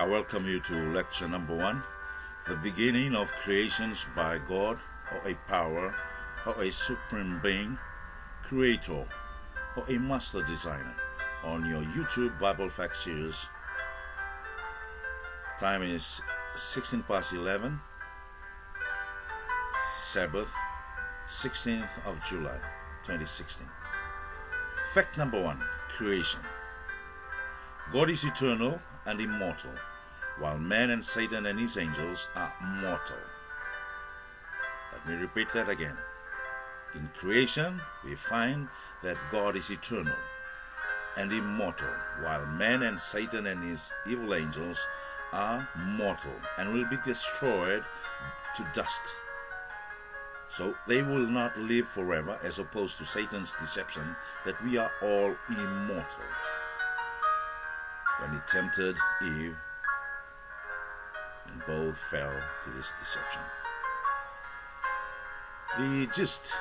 I welcome you to lecture number one The beginning of creations by God, or a power, or a supreme being, creator, or a master designer on your YouTube Bible Fact series. Time is 16 past 11, Sabbath, 16th of July 2016. Fact number one Creation. God is eternal and immortal, while man and Satan and his angels are mortal. Let me repeat that again. In creation, we find that God is eternal and immortal, while man and Satan and his evil angels are mortal and will be destroyed to dust. So they will not live forever, as opposed to Satan's deception that we are all immortal when he tempted Eve, and both fell to this deception. The gist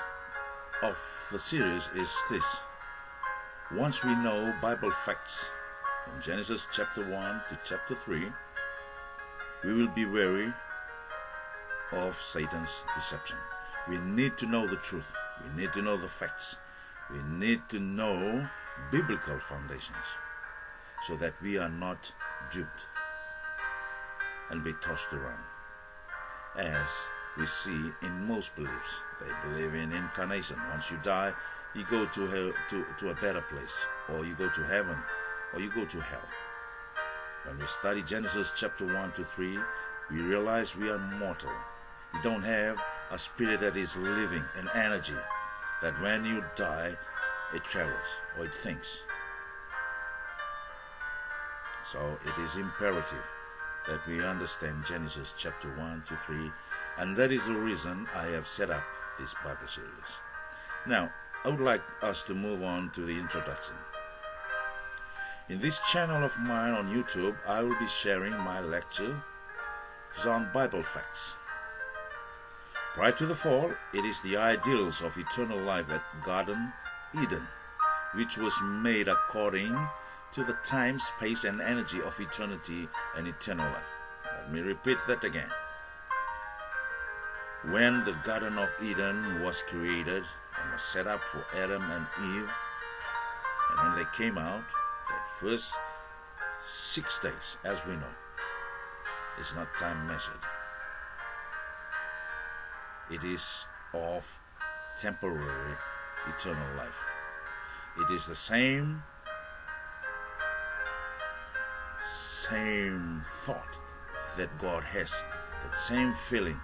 of the series is this. Once we know Bible facts from Genesis chapter 1 to chapter 3, we will be wary of Satan's deception. We need to know the truth. We need to know the facts. We need to know biblical foundations so that we are not duped and be tossed around. As we see in most beliefs, they believe in incarnation. Once you die, you go to, hell, to, to a better place, or you go to heaven, or you go to hell. When we study Genesis chapter 1 to 3, we realize we are mortal. We don't have a spirit that is living, an energy that when you die, it travels or it thinks. So it is imperative that we understand Genesis chapter 1 to 3, and that is the reason I have set up this Bible series. Now, I would like us to move on to the introduction. In this channel of mine on YouTube, I will be sharing my lecture on Bible facts. Prior to the fall, it is the ideals of eternal life at Garden Eden, which was made according to the time, space, and energy of eternity and eternal life. Let me repeat that again. When the Garden of Eden was created and was set up for Adam and Eve, and when they came out, that first six days, as we know, is not time measured. It is of temporary eternal life. It is the same same thought that God has, that same feeling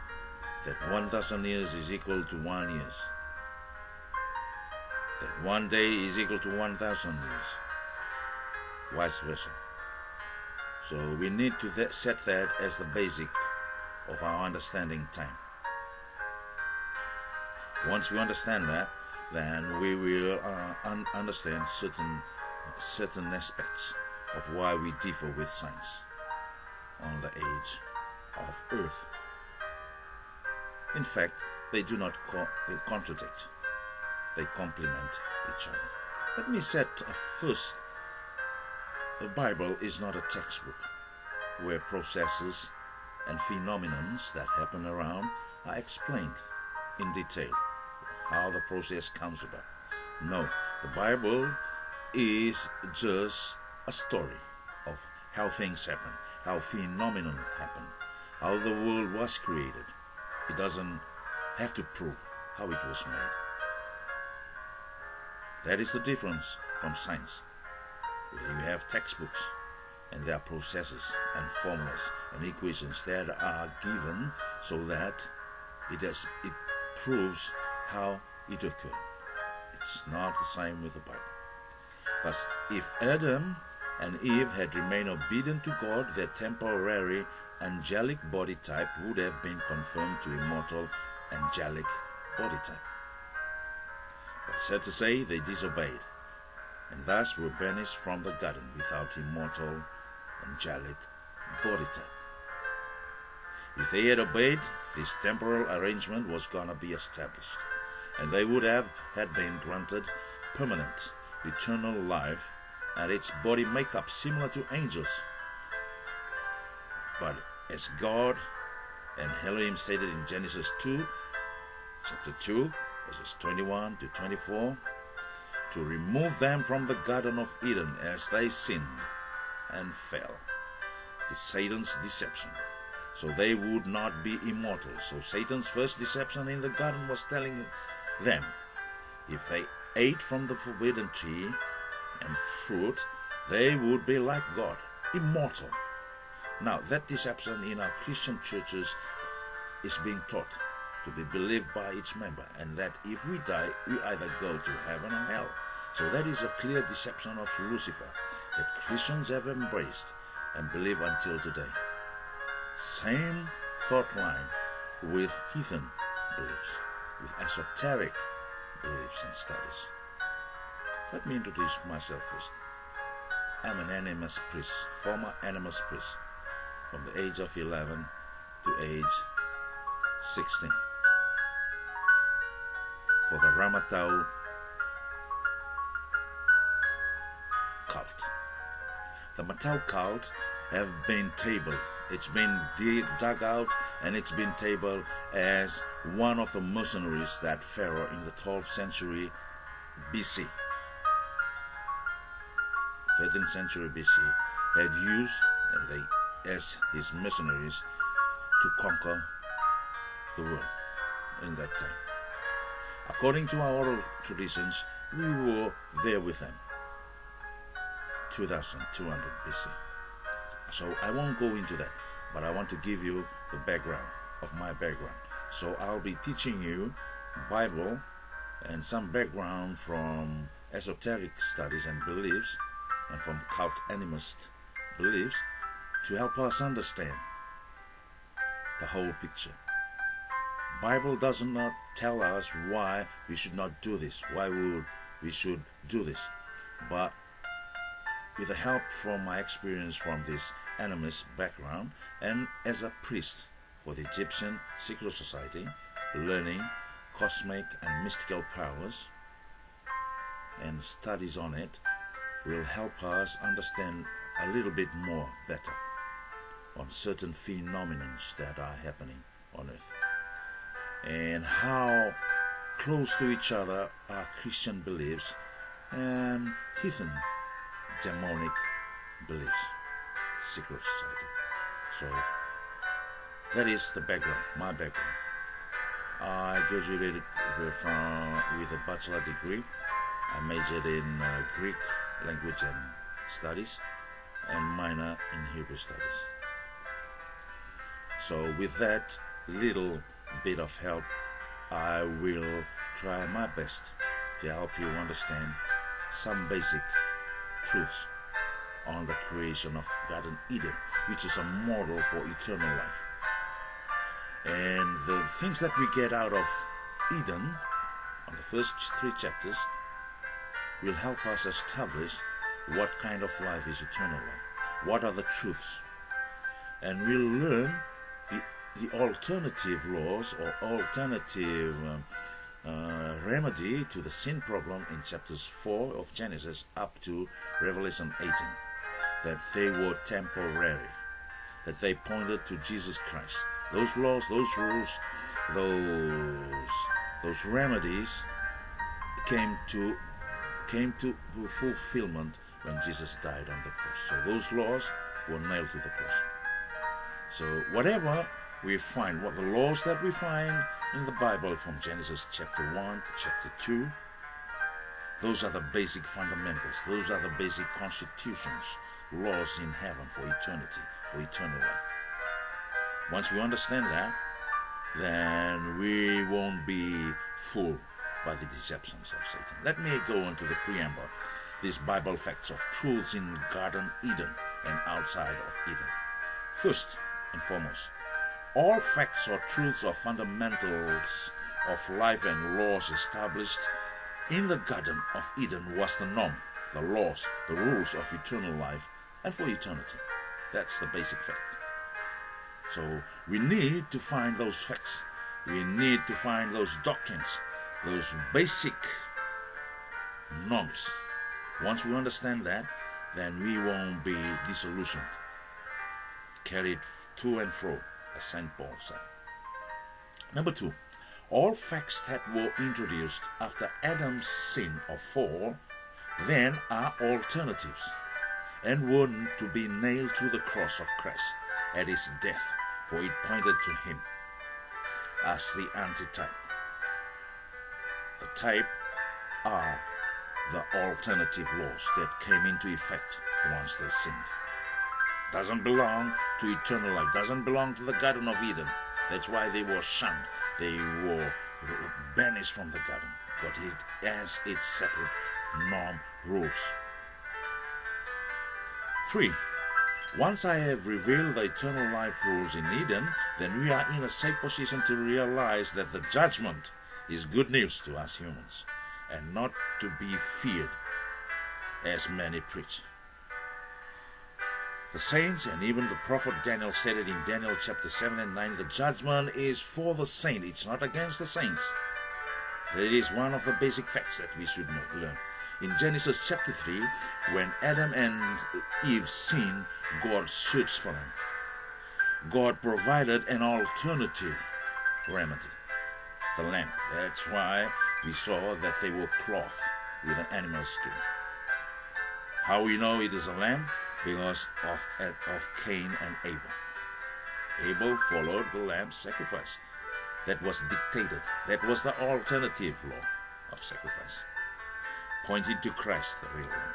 that 1,000 years is equal to one years, that one day is equal to 1,000 years, vice versa. So we need to th- set that as the basic of our understanding time. Once we understand that, then we will uh, un- understand certain certain aspects of why we differ with science on the age of Earth. In fact, they do not co- they contradict, they complement each other. Let me set a first the Bible is not a textbook where processes and phenomenons that happen around are explained in detail how the process comes about. No, the Bible is just a story of how things happen, how phenomenon happen, how the world was created. It doesn't have to prove how it was made. That is the difference from science, where you have textbooks and there are processes and formulas and equations that are given so that it, has, it proves how it occurred. It's not the same with the Bible. Thus, if Adam and Eve had remained obedient to God, their temporary angelic body type would have been confirmed to immortal angelic body type. But sad to say, they disobeyed, and thus were banished from the garden without immortal angelic body type. If they had obeyed, this temporal arrangement was gonna be established, and they would have had been granted permanent, eternal life and its body makeup similar to angels. But as God and Elohim stated in Genesis 2, chapter 2, verses 21 to 24, to remove them from the Garden of Eden as they sinned and fell to Satan's deception, so they would not be immortal. So Satan's first deception in the garden was telling them if they ate from the forbidden tree and fruit, they would be like God, immortal. Now, that deception in our Christian churches is being taught to be believed by each member, and that if we die, we either go to heaven or hell. So, that is a clear deception of Lucifer that Christians have embraced and believe until today. Same thought line with heathen beliefs, with esoteric beliefs and studies. Let me introduce myself first. I'm an animist priest, former animist priest, from the age of 11 to age 16 for the Ramatau cult. The Matau cult have been tabled. It's been dug out and it's been tabled as one of the mercenaries that Pharaoh in the 12th century BC, 13th century BC, had used as his mercenaries to conquer the world in that time. According to our oral traditions, we were there with them. 2200 BC. So I won't go into that, but I want to give you the background of my background. So I'll be teaching you Bible and some background from esoteric studies and beliefs and from cult animist beliefs to help us understand the whole picture. Bible does not tell us why we should not do this, why we, we should do this. But with the help from my experience from this animist background and as a priest for the Egyptian secret society, learning cosmic and mystical powers and studies on it will help us understand a little bit more better on certain phenomena that are happening on earth and how close to each other are Christian beliefs and heathen demonic beliefs secret society. So that is the background, my background. I graduated from with a bachelor degree. I majored in uh, Greek language and studies and minor in Hebrew studies. So with that little bit of help, I will try my best to help you understand some basic truths on the creation of Garden Eden, which is a model for eternal life. And the things that we get out of Eden, on the first three chapters, will help us establish what kind of life is eternal life. What are the truths? And we'll learn the, the alternative laws or alternative um, uh, remedy to the sin problem in chapters 4 of Genesis up to Revelation 18 that they were temporary, that they pointed to Jesus Christ. Those laws, those rules, those those remedies came to came to fulfillment when Jesus died on the cross. So those laws were nailed to the cross. So whatever we find, what the laws that we find in the Bible from Genesis chapter 1 to chapter 2, those are the basic fundamentals. Those are the basic constitutions laws in heaven for eternity, for eternal life. Once we understand that, then we won't be fooled by the deceptions of Satan. Let me go into the preamble, these Bible facts of truths in Garden Eden and outside of Eden. First and foremost, all facts or truths or fundamentals of life and laws established in the Garden of Eden was the norm, the laws, the rules of eternal life and for eternity. That's the basic fact. So we need to find those facts. We need to find those doctrines, those basic norms. Once we understand that, then we won't be disillusioned, carried to and fro, as St. Paul said. Number two, all facts that were introduced after Adam's sin or fall then are alternatives and were to be nailed to the cross of Christ at his death, for it pointed to him as the antitype. The type are the alternative laws that came into effect once they sinned. Doesn't belong to eternal life, doesn't belong to the Garden of Eden. That's why they were shunned, they were banished from the garden. But it has its separate norm rules. 3. Once I have revealed the eternal life rules in Eden, then we are in a safe position to realize that the judgment is good news to us humans and not to be feared, as many preach. The saints and even the prophet Daniel said it in Daniel chapter 7 and 9 the judgment is for the saint, it's not against the saints. It is one of the basic facts that we should know, learn. In Genesis chapter 3, when Adam and Eve sinned, God searched for them. God provided an alternative remedy the lamp. That's why we saw that they were clothed with an animal skin. How we know it is a lamb? Because of, of Cain and Abel. Abel followed the lamb's sacrifice. That was dictated. That was the alternative law of sacrifice, pointing to Christ, the real lamb.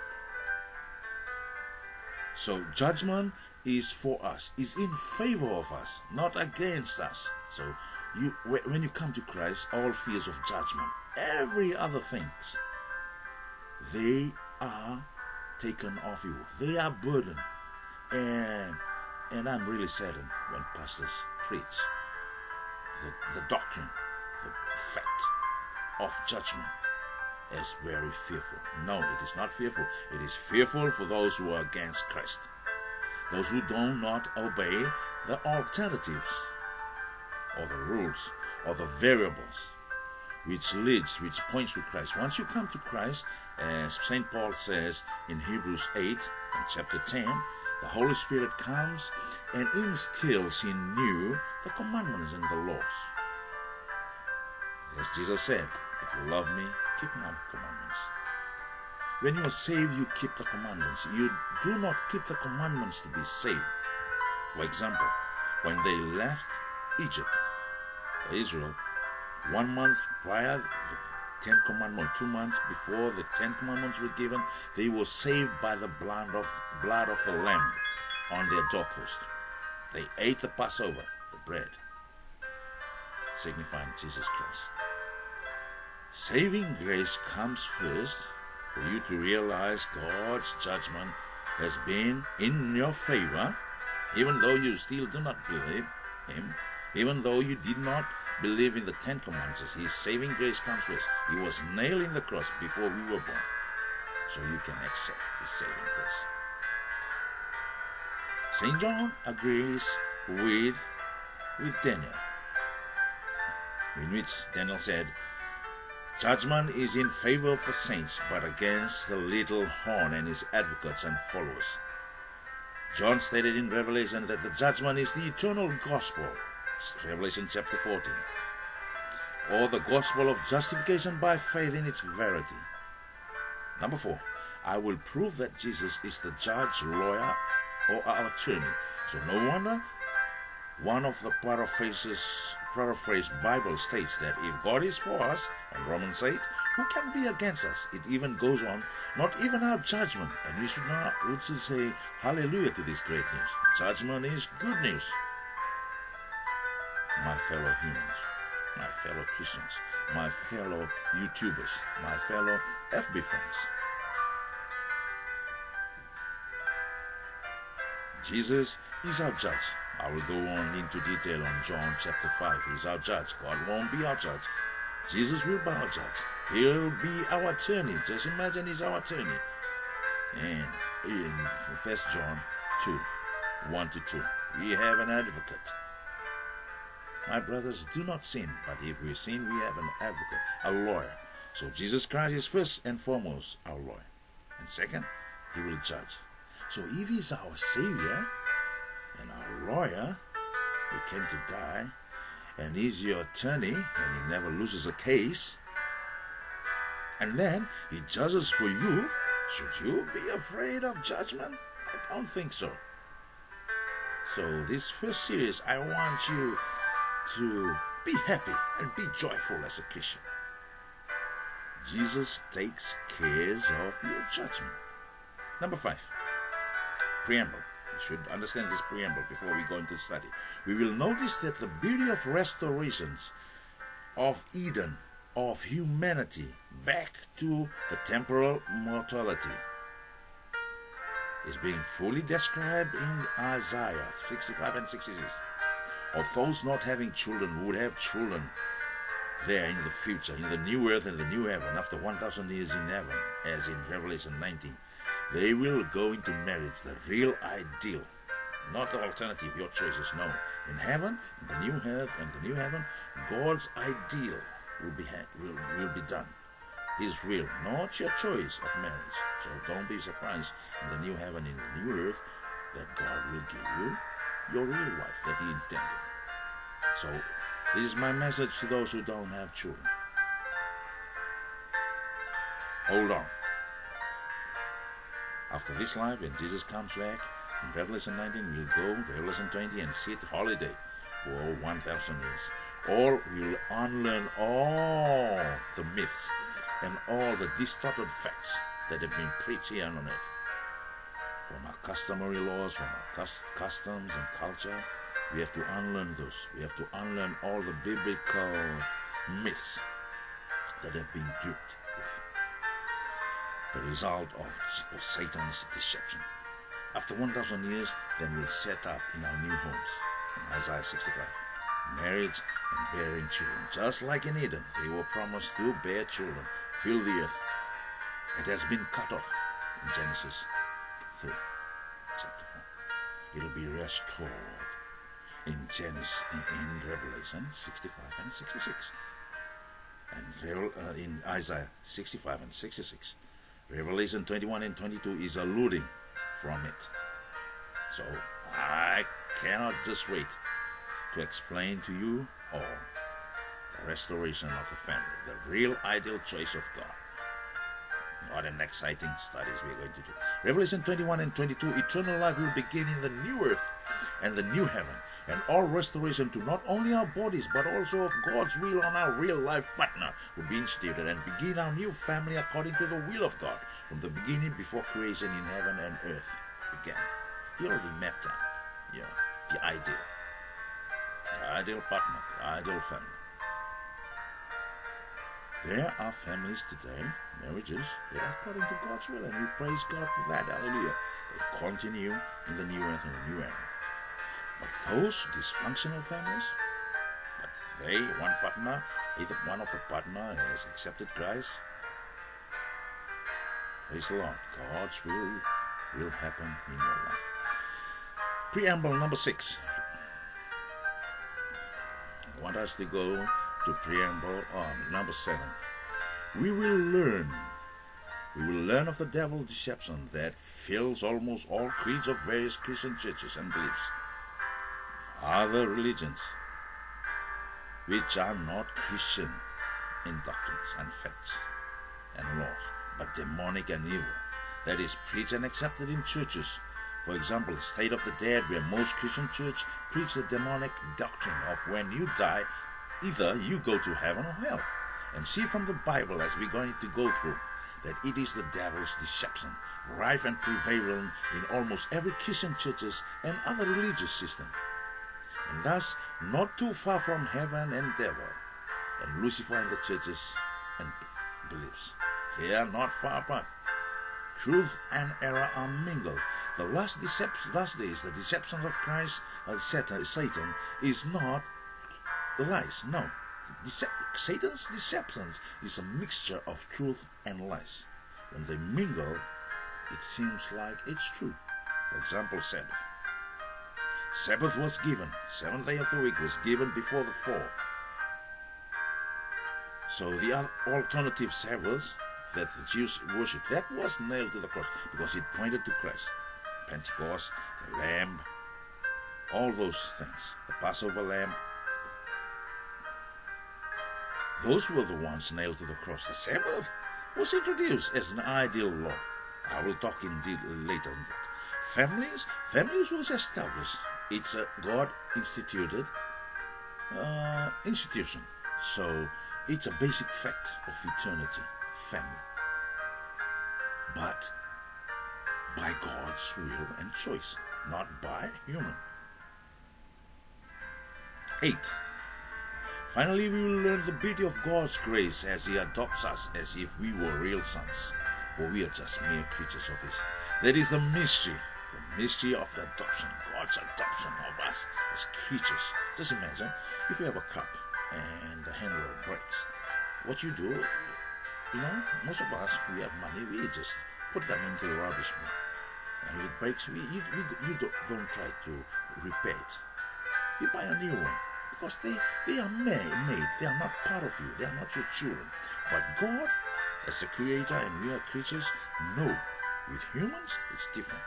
So judgment is for us, is in favor of us, not against us. So you when you come to Christ, all fears of judgment, every other things, they are taken off you. They are burdened. And and I'm really saddened when pastors preach the, the doctrine, the fact of judgment as very fearful. No, it is not fearful. It is fearful for those who are against Christ. Those who do not obey the alternatives or the rules or the variables which leads, which points to Christ. Once you come to Christ, as St. Paul says in Hebrews 8 and chapter 10, the Holy Spirit comes and instills in you the commandments and the laws. As Jesus said, if you love me, keep my commandments. When you are saved, you keep the commandments. You do not keep the commandments to be saved. For example, when they left Egypt, Israel, one month prior, the Ten Commandments, two months before the Ten Commandments were given, they were saved by the blood of blood of the Lamb on their doorpost. They ate the Passover, the bread, signifying Jesus Christ. Saving grace comes first for you to realize God's judgment has been in your favor, even though you still do not believe Him, even though you did not believe in the Ten Commandments. His saving grace comes to us. He was nailed in the cross before we were born, so you can accept His saving grace. St. John agrees with, with Daniel, in which Daniel said, Judgment is in favor of the saints, but against the little horn and his advocates and followers. John stated in Revelation that the judgment is the eternal gospel, Revelation chapter 14, or the gospel of justification by faith in its verity. Number four, I will prove that Jesus is the judge, lawyer, or our attorney. So no wonder one of the paraphrases, paraphrased Bible states that if God is for us, and Romans 8, who can be against us? It even goes on, not even our judgment. And we should not, we should say hallelujah to this great news. Judgment is good news. My fellow humans, my fellow Christians, my fellow YouTubers, my fellow FB friends. Jesus is our judge. I will go on into detail on John chapter 5. He's our judge. God won't be our judge. Jesus will be our judge. He'll be our attorney. Just imagine he's our attorney. And in 1 John 2, 1 to 2, we have an advocate. My brothers, do not sin, but if we sin, we have an advocate, a lawyer. So Jesus Christ is first and foremost our lawyer. And second, he will judge. So if he's our Savior and our lawyer, he came to die, and he's your attorney, and he never loses a case. And then he judges for you. Should you be afraid of judgment? I don't think so. So, this first series, I want you to be happy and be joyful as a Christian. Jesus takes care of your judgment. Number five, preamble. You should understand this preamble before we go into study. We will notice that the beauty of restorations of Eden, of humanity, back to the temporal mortality is being fully described in Isaiah 65 and 66. Of those not having children would have children there in the future, in the new earth and the new heaven, after 1,000 years in heaven, as in Revelation 19. They will go into marriage, the real ideal, not the alternative, your choice is no. In heaven, in the new earth and the new heaven, God's ideal will be, will, will be done. His will, not your choice of marriage. So don't be surprised in the new heaven, in the new earth, that God will give you your real wife that He intended. So this is my message to those who don't have children. Hold on. After this life, when Jesus comes back, in Revelation 19, we'll go, Revelation 20, and sit holiday for 1,000 years. Or we'll unlearn all the myths and all the distorted facts that have been preached here on earth. From our customary laws, from our customs and culture, we have to unlearn those. We have to unlearn all the biblical myths that have been duped with the result of Satan's deception. After 1,000 years, then we'll set up in our new homes. In Isaiah 65, marriage and bearing children. Just like in Eden, they were promised to bear children, fill the earth. It has been cut off in Genesis 3, chapter 4. It'll be restored in Genesis, in Revelation 65 and 66. And uh, in Isaiah 65 and 66. Revelation 21 and 22 is alluding from it. So I cannot just wait to explain to you all the restoration of the family, the real ideal choice of God. What an exciting studies we're going to do. Revelation 21 and 22 eternal life will begin in the new earth and the new heaven and all restoration to not only our bodies but also of God's will on our real life partner will be instituted and begin our new family according to the will of God from the beginning before creation in heaven and earth began. He already mapped out yeah, the ideal, the ideal partner, the ideal family. There are families today, marriages, that are according to God's will, and we praise God for that. Hallelujah. They continue in the new earth and the new heaven. But those dysfunctional families, but they, one partner, either one of the partner has accepted Christ, praise the Lord, God's will will happen in your life. Preamble number six. I want us to go to preamble on number seven. We will learn. We will learn of the devil deception that fills almost all creeds of various Christian churches and beliefs other religions which are not Christian in doctrines and facts and laws, but demonic and evil, that is preached and accepted in churches. For example, the state of the dead, where most Christian church preach the demonic doctrine of when you die, either you go to heaven or hell. And see from the Bible, as we're going to go through, that it is the devil's deception, rife and prevalent in almost every Christian churches and other religious system and thus not too far from heaven and devil, and Lucifer and the churches and beliefs. They are not far apart. Truth and error are mingled. The last last days, the deception of Christ, uh, Satan, Satan, is not lies. No, Decep- Satan's deceptions is a mixture of truth and lies. When they mingle, it seems like it's true. For example, Sabbath. Sabbath was given. Seventh day of the week was given before the fall. So the alternative Sabbaths that the Jews worshipped, that was nailed to the cross because it pointed to Christ. Pentecost, the Lamb, all those things. The Passover lamb. Those were the ones nailed to the cross. The Sabbath was introduced as an ideal law. I will talk in detail later on that. Families, families was established. It's a God instituted uh, institution. So it's a basic fact of eternity, family. But by God's will and choice, not by human. 8. Finally, we will learn the beauty of God's grace as He adopts us as if we were real sons, for we are just mere creatures of His. That is the mystery, the mystery of the adoption, God's adoption of us as creatures. Just imagine if you have a cup and the handle breaks. What you do, you know, most of us, we have money, we just put them into the rubbish bin. And if it breaks, we, you, we, you don't, don't try to repair it. You buy a new one because they, they are made, made, they are not part of you, they are not your children. But God, as the creator and we are creatures, no. with humans it's different.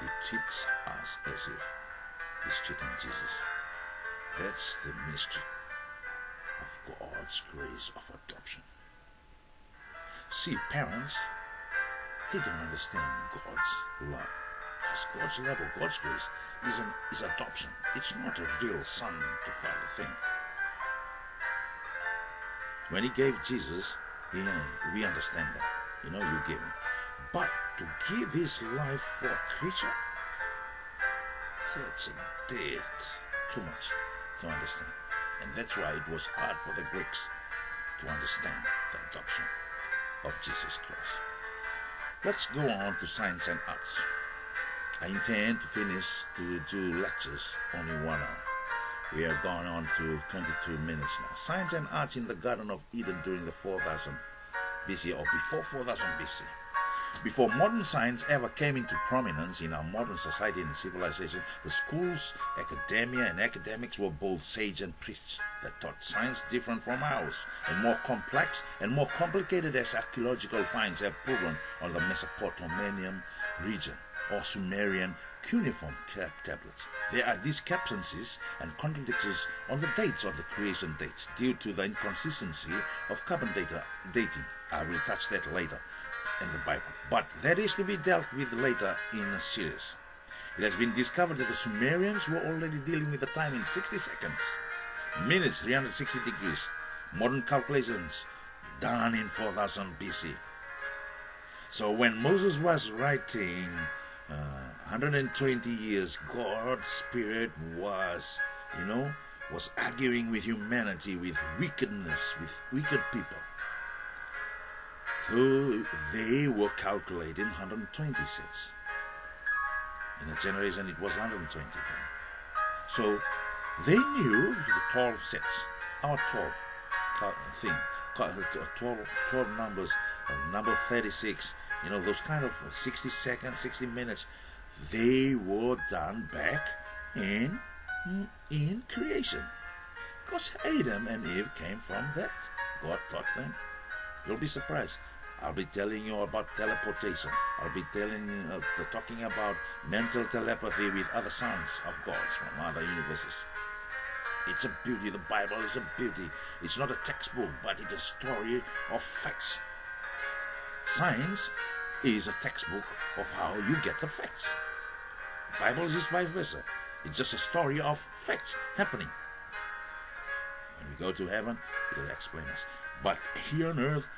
He treats us as if He's treating Jesus. That's the mystery of God's grace of adoption. See, parents, they don't understand God's love. Because God's love or God's grace is, an, is adoption. It's not a real son to father thing. When he gave Jesus, he, we understand that. You know, you give him. But to give his life for a creature, that's a bit too much to understand. And that's why it was hard for the Greeks to understand the adoption of Jesus Christ. Let's go on to science and arts. I intend to finish to do lectures only one hour. We are going on to 22 minutes now. Science and arts in the Garden of Eden during the 4000 BC or before 4000 BC. Before modern science ever came into prominence in our modern society and civilization, the schools, academia, and academics were both sages and priests that taught science different from ours and more complex and more complicated as archaeological finds have proven on the Mesopotamian region or Sumerian cuneiform tablets. There are discrepancies and contradictions on the dates of the creation dates due to the inconsistency of carbon data dating. I will touch that later in the Bible. But that is to be dealt with later in a series. It has been discovered that the Sumerians were already dealing with the time in 60 seconds, minutes 360 degrees, modern calculations done in 4000 BC. So when Moses was writing uh, 120 years, God's Spirit was, you know, was arguing with humanity, with wickedness, with wicked people. So they were calculating 120 sets. In a generation, it was 120 then. So they knew the 12 sets, our 12 uh, thing, uh, 12, 12 numbers, uh, number 36, you know, those kind of 60 seconds, 60 minutes, they were done back in, in creation. Because Adam and Eve came from that. God taught them. You'll be surprised. I'll be telling you about teleportation. I'll be telling you, uh, talking about mental telepathy with other sons of gods from other universes. It's a beauty. The Bible is a beauty. It's not a textbook, but it's a story of facts. Science is a textbook of how you get the facts. The Bible is vice versa. It's just a story of facts happening. When we go to heaven, it'll explain us. But here on earth,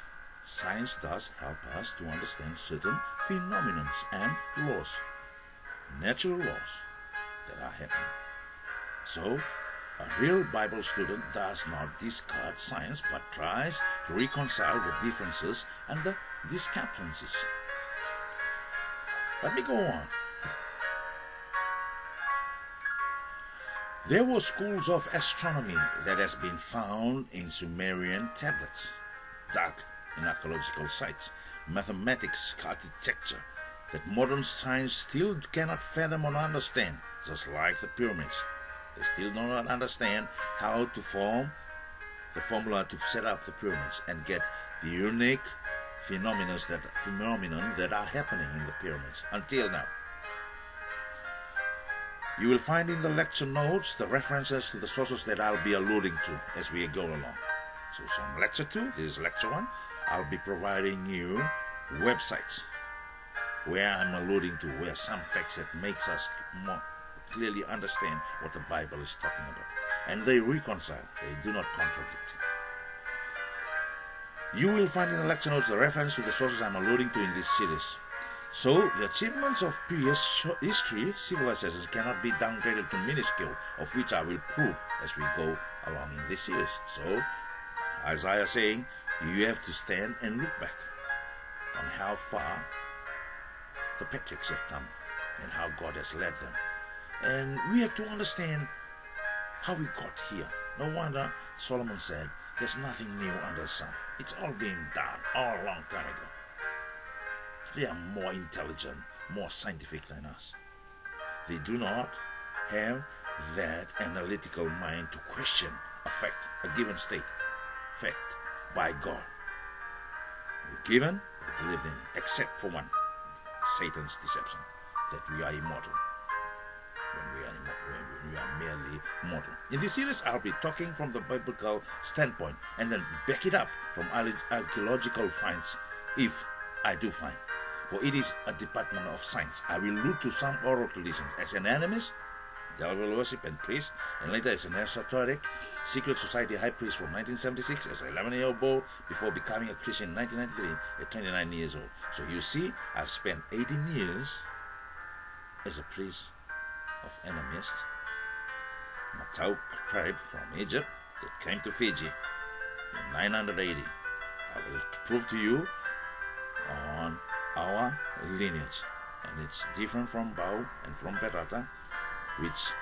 Science does help us to understand certain phenomena and laws, natural laws that are happening. So, a real Bible student does not discard science but tries to reconcile the differences and the discrepancies. Let me go on. There were schools of astronomy that has been found in Sumerian tablets. Dark in archaeological sites, mathematics, architecture, that modern science still cannot fathom or understand, just like the pyramids. They still do not understand how to form the formula to set up the pyramids and get the unique phenomena that phenomenon that are happening in the pyramids until now. You will find in the lecture notes the references to the sources that I'll be alluding to as we go along. So, from lecture 2, this is lecture 1, I'll be providing you websites where I'm alluding to, where some facts that makes us more clearly understand what the Bible is talking about. And they reconcile, they do not contradict. You will find in the lecture notes the reference to the sources I'm alluding to in this series. So, the achievements of previous history, civilizations, cannot be downgraded to minuscule, of which I will prove as we go along in this series. So, as Isaiah saying, you have to stand and look back on how far the patriarchs have come and how God has led them. And we have to understand how we got here. No wonder Solomon said, There's nothing new under the sun. It's all been done all a long time ago. They are more intelligent, more scientific than us. They do not have that analytical mind to question a fact, a given state, fact by God. We're given, we believe in except for one Satan's deception that we are immortal we are merely mortal. In this series, I'll be talking from the biblical standpoint and then back it up from archaeological finds, if I do find. For it is a department of science. I will look to some oral traditions as an animist, devil worship and priest, and later as an esoteric secret society high priest from 1976 as an 11 year old boy before becoming a Christian in 1993 at 29 years old. So you see, I've spent 18 years as a priest of animist, Matau tribe from Egypt that came to Fiji in 980. I will prove to you on our lineage, and it's different from Bau and from Perata, which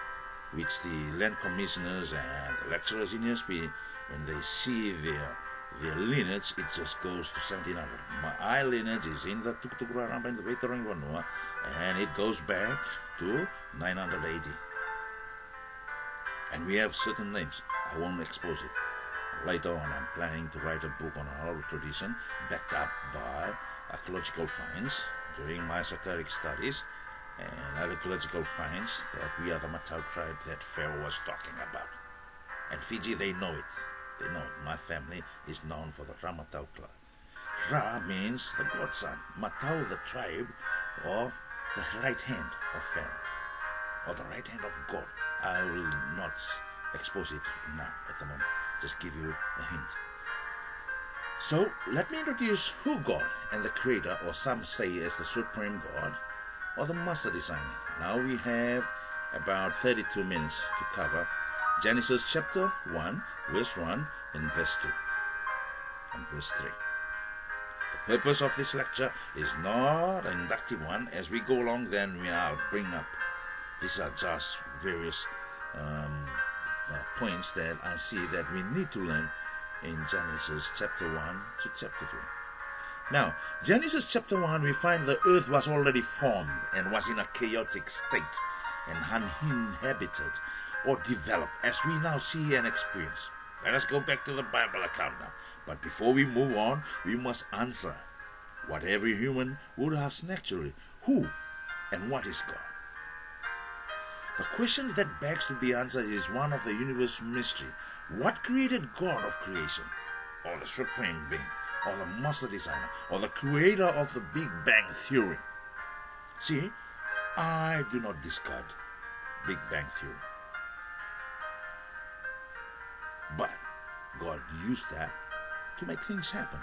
which the land commissioners and the lecturers in USP, when they see their their lineage, it just goes to 1700. My lineage is in the Tuktukuraramba in the Waitarong Vanua, and it goes back to 980. And we have certain names. I won't expose it. Later on, I'm planning to write a book on our tradition backed up by archaeological finds during my esoteric studies and archaeological finds that we are the Matau tribe that Pharaoh was talking about. And Fiji, they know it. They know it. My family is known for the Ramatau clan. Ra means the godson. Matau, the tribe of the right hand of Pharaoh, or the right hand of God. I will not expose it now at the moment. Just give you a hint. So let me introduce who God and the Creator, or some say as the Supreme God, or the Master Designer. Now we have about 32 minutes to cover Genesis chapter 1, verse 1, and verse 2, and verse 3 The purpose of this lecture is not an inductive one. As we go along, then we are bring up. These are just various um, uh, points that I see that we need to learn in Genesis chapter 1 to chapter 3. Now, Genesis chapter 1, we find the earth was already formed and was in a chaotic state and uninhabited or developed as we now see and experience. Let us go back to the Bible account now. But before we move on, we must answer what every human would ask naturally who and what is God? The question that begs to be answered is one of the universe mystery. What created God of creation? Or the supreme being? Or the master designer? Or the creator of the Big Bang Theory? See, I do not discard Big Bang Theory. But God used that to make things happen.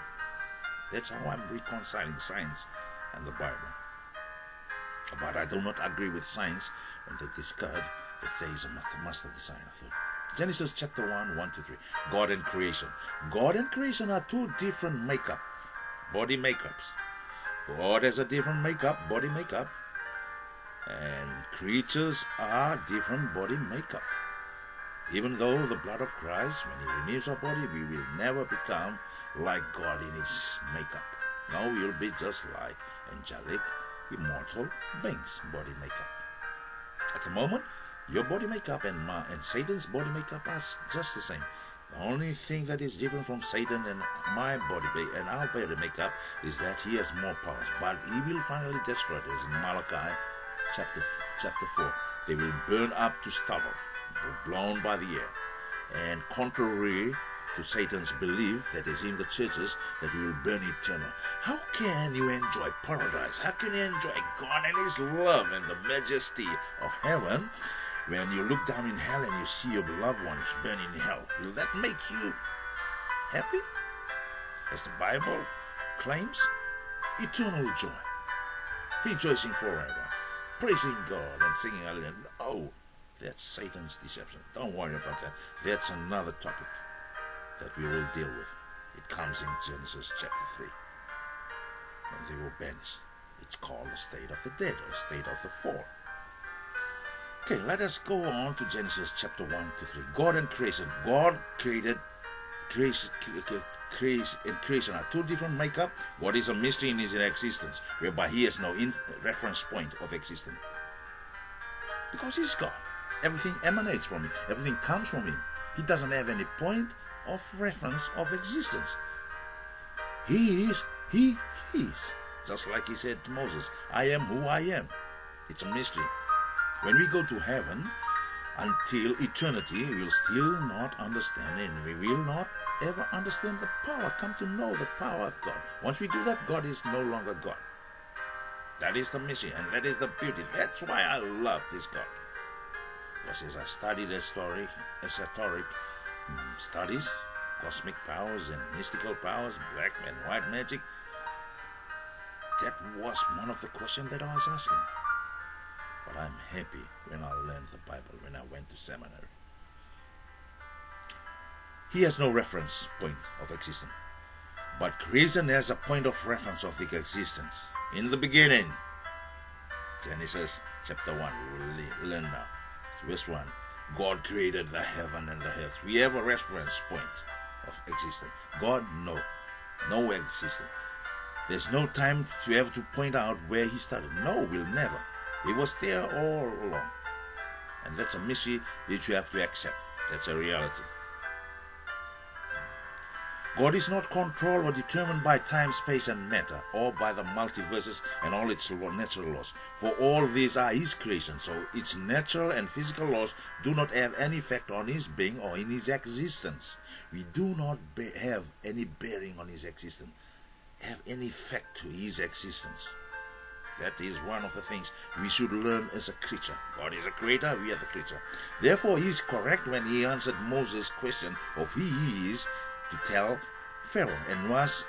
That's how I'm reconciling science and the Bible. But I do not agree with science when they discard that there is a master designer. Genesis chapter 1, 1 to 3. God and creation. God and creation are two different makeup, body makeups. God has a different makeup, body makeup. And creatures are different body makeup. Even though the blood of Christ, when He renews our body, we will never become like God in His makeup. No, we'll be just like angelic, immortal beings, body makeup. At the moment, your body makeup and, my, and Satan's body makeup are just the same. The only thing that is different from Satan and my body and our body makeup is that he has more powers. But he will finally destroy this in Malachi chapter chapter 4. they will burn up to stubble, blown by the air. And contrary to Satan's belief that is in the churches that we will burn eternal. How can you enjoy paradise? How can you enjoy God and His love and the majesty of heaven when you look down in hell and you see your loved ones burning in hell? Will that make you happy? As the Bible claims, eternal joy, rejoicing forever, praising God and singing hallelujah. Oh, that's Satan's deception. Don't worry about that. That's another topic that we will deal with. It comes in Genesis chapter 3. And they will banish. It's called the state of the dead or state of the fall. Okay, let us go on to Genesis chapter 1 to 3. God and creation. God created creation, creation creation are two different makeup. God is a mystery in his existence, whereby he has no reference point of existence. Because he's God. Everything emanates from him. Everything comes from him. He doesn't have any point of reference of existence. He is, he is. Just like he said to Moses, I am who I am. It's a mystery. When we go to heaven, until eternity, we'll still not understand and we will not ever understand the power, come to know the power of God. Once we do that, God is no longer God. That is the mission and that is the beauty. That's why I love this God. Because as I studied esoteric, esoteric studies, cosmic powers and mystical powers, black and white magic. That was one of the questions that I was asking. But I'm happy when I learned the Bible, when I went to seminary. He has no reference point of existence. But creation has a point of reference of existence. In the beginning, Genesis chapter 1, we will learn now. Verse 1. God created the heaven and the earth. We have a reference point of existence. God, no. No existence. There's no time to have to point out where he started. No, we'll never. He was there all along. And that's a mystery that you have to accept. That's a reality. God is not controlled or determined by time, space, and matter, or by the multiverses and all its natural laws. For all these are His creation, so its natural and physical laws do not have any effect on His being or in His existence. We do not have any bearing on His existence, have any effect to His existence. That is one of the things we should learn as a creature. God is a creator, we are the creature. Therefore, He is correct when He answered Moses' question of who He is to tell Pharaoh and was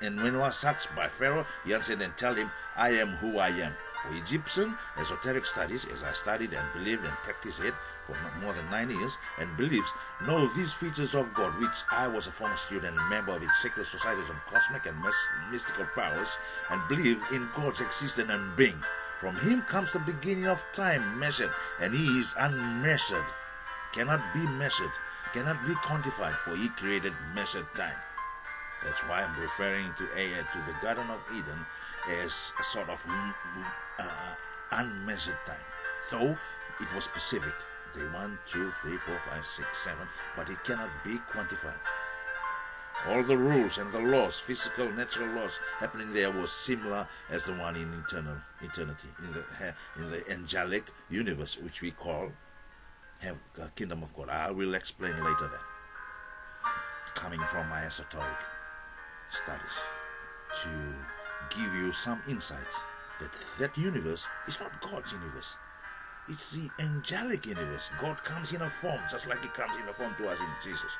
and when was asked by Pharaoh, he answered and tell him, I am who I am. For Egyptian esoteric studies, as I studied and believed and practiced it for more than nine years, and believes, know these features of God, which I was a former student and member of its secret societies on cosmic and mystical powers, and believe in God's existence and being. From him comes the beginning of time measured, and he is unmeasured, cannot be measured cannot be quantified, for he created measured time. That's why I'm referring to uh, to the Garden of Eden as a sort of mm, mm, uh, unmeasured time. So it was specific. Day one, two, three, four, five, six, seven, but it cannot be quantified. All the rules and the laws, physical, natural laws happening there was similar as the one in eternal eternity, in the in the angelic universe, which we call have kingdom of God. I will explain later then. Coming from my esoteric studies to give you some insight that that universe is not God's universe. It's the angelic universe. God comes in a form just like He comes in a form to us in Jesus.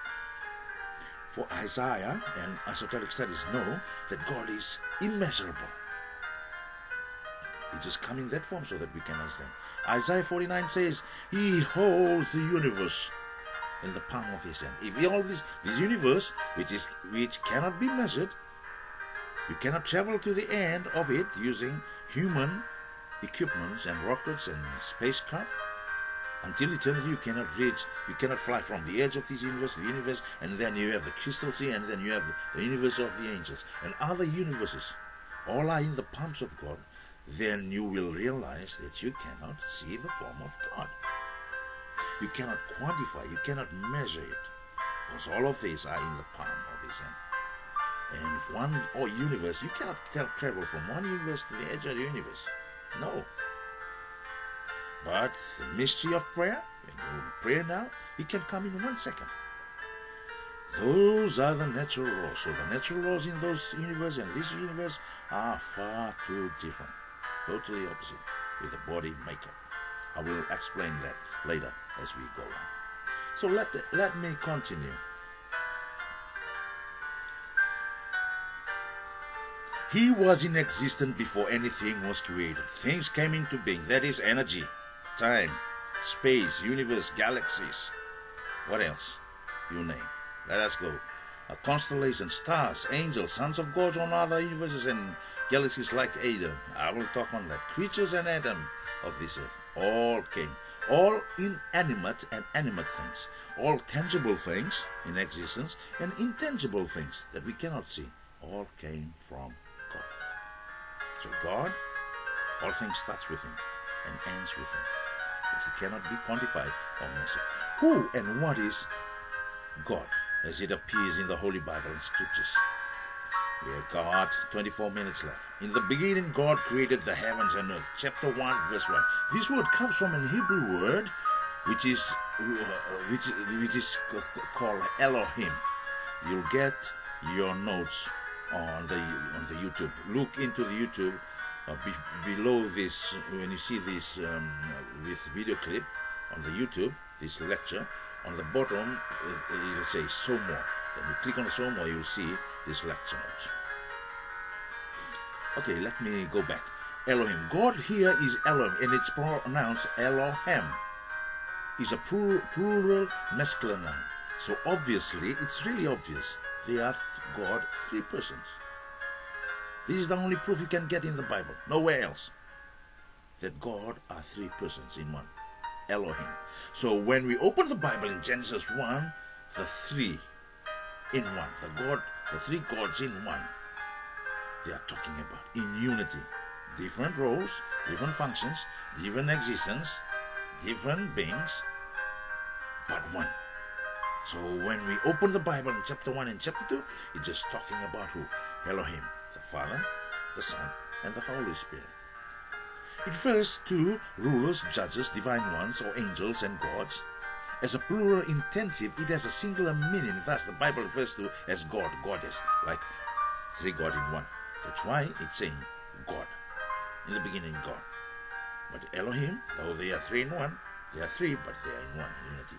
For Isaiah and esoteric studies know that God is immeasurable. He just come in that form so that we can understand. Isaiah 49 says, He holds the universe in the palm of his hand. If holds this, this universe, which is which cannot be measured, you cannot travel to the end of it using human equipments and rockets and spacecraft. Until eternity, you cannot reach, you cannot fly from the edge of this universe the universe, and then you have the crystal sea, and then you have the universe of the angels, and other universes. All are in the palms of God then you will realize that you cannot see the form of God. You cannot quantify, you cannot measure it, because all of these are in the palm of His hand. And if one or universe, you cannot travel from one universe to the edge of the universe. No. But the mystery of prayer, when you pray now, it can come in one second. Those are the natural laws. So the natural laws in those universe and this universe are far too different. Totally opposite with the body makeup. I will explain that later as we go on. So let, let me continue. He was in existence before anything was created. Things came into being. That is energy, time, space, universe, galaxies. What else? You name. Let us go. A constellation, stars, angels, sons of gods on other universes and galaxies like Adam. I will talk on that. Creatures and Adam of this earth all came. All inanimate and animate things. All tangible things in existence and intangible things that we cannot see. All came from God. so God, all things starts with him and ends with him. But he cannot be quantified or measured. Who and what is God as it appears in the Holy Bible and Scriptures? We have got 24 minutes left. In the beginning, God created the heavens and earth. Chapter 1, verse 1. This word comes from a Hebrew word which is, uh, which, which is called Elohim. You'll get your notes on the on the YouTube. Look into the YouTube uh, be, below this when you see this um, video clip on the YouTube, this lecture. On the bottom, it, will say "So more." Then you click on the "So more," you'll see this lecture notes. Okay, let me go back. Elohim. God here is Elohim, and it's pronounced Elohim. Is a plural masculine noun. So obviously, it's really obvious they are God three persons. This is the only proof you can get in the Bible, nowhere else. That God are three persons in one. Elohim. So when we open the Bible in Genesis 1, the three in one, the God, the three gods in one, they are talking about in unity. Different roles, different functions, different existence, different beings, but one. So when we open the Bible in chapter 1 and chapter 2, it's just talking about who? Elohim, the Father, the Son, and the Holy Spirit. It refers to rulers, judges, divine ones, or angels and gods. As a plural intensive, it has a singular meaning. Thus, the Bible refers to as God, Goddess, like three God in one. That's why it's saying God. In the beginning, God. But Elohim, though they are three in one, they are three, but they are in one in unity.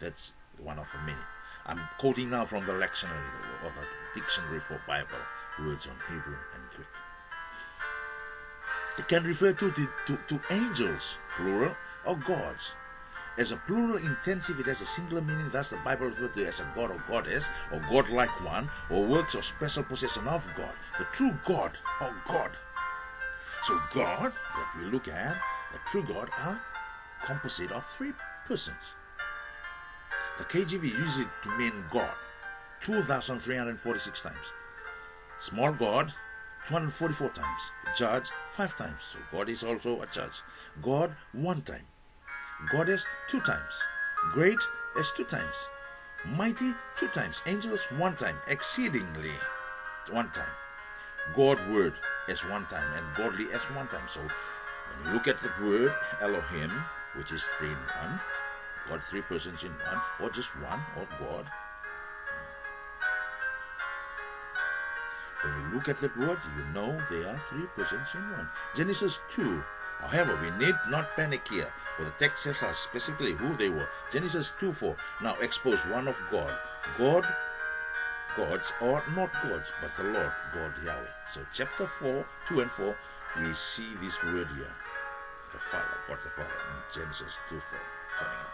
That's one of the many. I'm quoting now from the lectionary or the dictionary for Bible words on Hebrew and Greek. It can refer to, to, to, to angels, plural, or gods. As a plural intensive, it has a singular meaning. Thus, the Bible refers to it as a god or goddess, or god-like one, or works or special possession of God, the true God or God. So, God that we look at, the true God, are composite of three persons. The KJV uses it to mean God 2,346 times. Small God 244 times. Judge 5 times. So God is also a judge. God 1 time. Goddess 2 times. Great is 2 times. Mighty 2 times. Angels 1 time. Exceedingly 1 time. God word is 1 time. And godly is 1 time. So when you look at the word Elohim, which is 3 in 1, God three persons in one, or just one, or God. When you look at that word, you know they are three persons in one. Genesis 2. However, we need not panic here, for the text says specifically who they were. Genesis 2 4 now expose one of God. God, gods, or not gods, but the Lord, God Yahweh. So, chapter 4, 2 and 4, we see this word here. The Father, God the Father, in Genesis 2 4 coming up.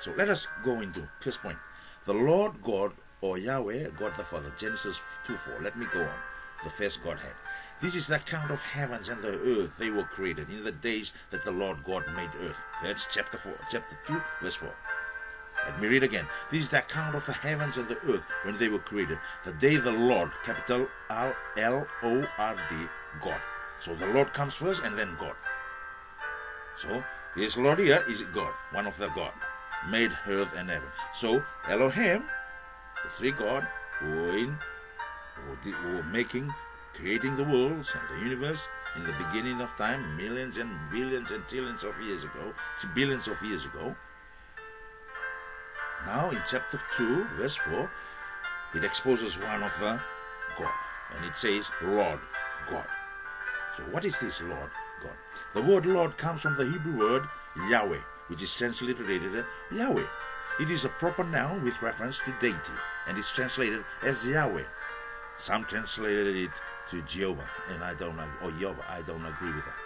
So let us go into first point. The Lord God or Yahweh, God the Father, Genesis 2 4. Let me go on. The first Godhead. This is the account of heavens and the earth. They were created in the days that the Lord God made earth. That's chapter 4, chapter 2, verse 4. Let me read again. This is the account of the heavens and the earth when they were created. The day the Lord, capital L O R D, God. So the Lord comes first and then God. So this Lord here is God, one of the God made earth and heaven. So Elohim, the three God, who in, who were making, creating the worlds and the universe in the beginning of time, millions and billions and trillions of years ago, billions of years ago. Now in chapter 2, verse 4, it exposes one of the God. And it says, Lord God. So what is this Lord God? The word Lord comes from the Hebrew word Yahweh, which is translated Yahweh. It is a proper noun with reference to deity and is translated as Yahweh. Some translated it to Jehovah, and I don't or Jehovah, I don't agree with that.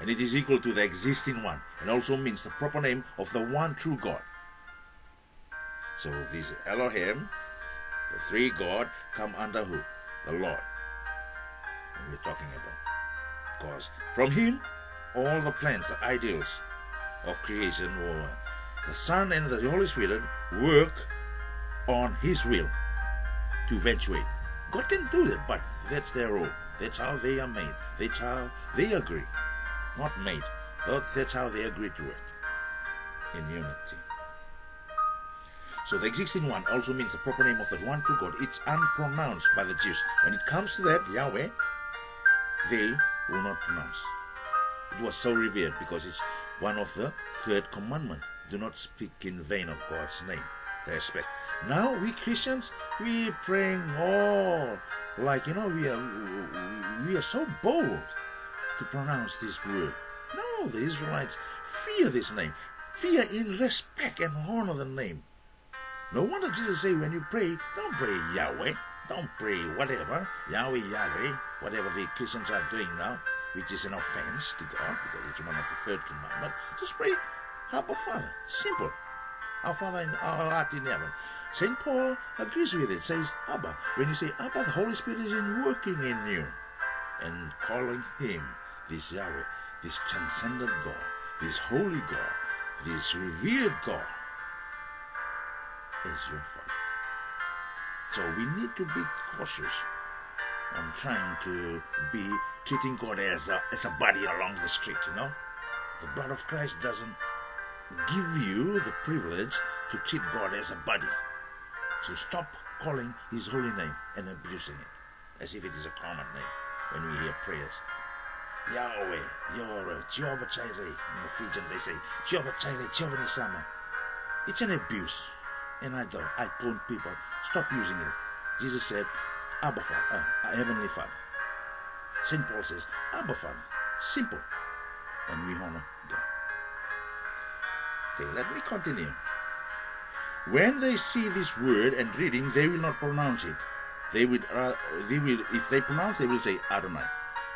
And it is equal to the existing one, and also means the proper name of the one true God. So this Elohim, the three God, come under who? The Lord. And we're talking about. Because from him, all the plans, the ideals of creation were the Son and the Holy Spirit work on His will to eventuate. God can do that, but that's their role. That's how they are made. That's how they agree. Not made, but that's how they agree to work in unity. So the existing one also means the proper name of that one true God. It's unpronounced by the Jews. When it comes to that, Yahweh, they will not pronounce. It was so revered because it's one of the third commandment do not speak in vain of God's name. They expect. Now we Christians, we praying all like you know we are we are so bold to pronounce this word. No, the Israelites fear this name, fear in respect and honor the name. No wonder Jesus say when you pray, don't pray Yahweh, don't pray whatever Yahweh Yahweh, whatever the Christians are doing now, which is an offense to God because it's one of the third commandment. Just pray Abba Father. Simple. Our Father in our heart in heaven. St. Paul agrees with it, says Abba. When you say Abba, the Holy Spirit is in working in you. And calling him, this Yahweh, this transcendent God, this holy God, this revered God, is your Father. So we need to be cautious on trying to be treating God as a, as a body along the street, you know? The blood of Christ doesn't give you the privilege to treat God as a buddy. So stop calling his holy name and abusing it as if it is a common name when we hear prayers. Yahweh, Yahweh, Jehovah Jireh. In the Fijian they say Jehovah Jireh, Jehovah Nisama. It's an abuse. And I don't. I point people, stop using it. Jesus said, Abba Father, uh, Heavenly Father. St. Paul says, Abba Father. Simple. And we honor. Okay, let me continue. When they see this word and reading, they will not pronounce it. They will, uh, they will, if they pronounce, they will say Adonai.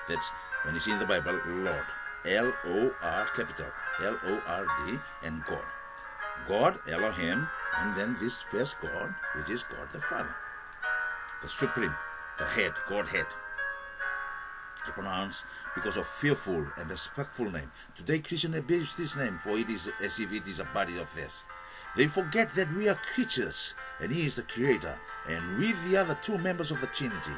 That's when you see in the Bible, Lord, L O R capital, L O R D, and God. God, Elohim, and then this first God, which is God the Father, the Supreme, the Head, Godhead to pronounce because of fearful and respectful name. Today Christian abuse this name for it is as if it is a body of theirs. They forget that we are creatures and He is the Creator, and with the other two members of the Trinity,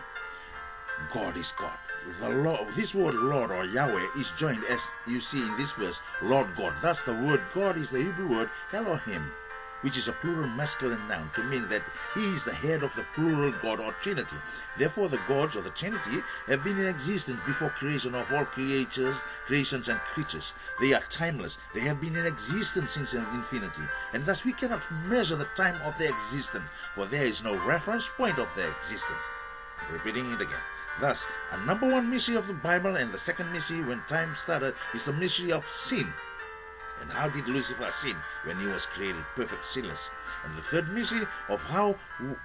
God is God. The Lord, this word Lord or Yahweh is joined as you see in this verse, Lord God. That's the word God is the Hebrew word Elohim which is a plural masculine noun, to mean that he is the head of the plural God or Trinity. Therefore, the gods of the Trinity have been in existence before creation of all creatures, creations, and creatures. They are timeless. They have been in existence since infinity, and thus we cannot measure the time of their existence, for there is no reference point of their existence. Repeating it again. Thus, a number one mystery of the Bible and the second mystery when time started is the mystery of sin. And how did Lucifer sin when he was created perfect sinless? And the third mystery of how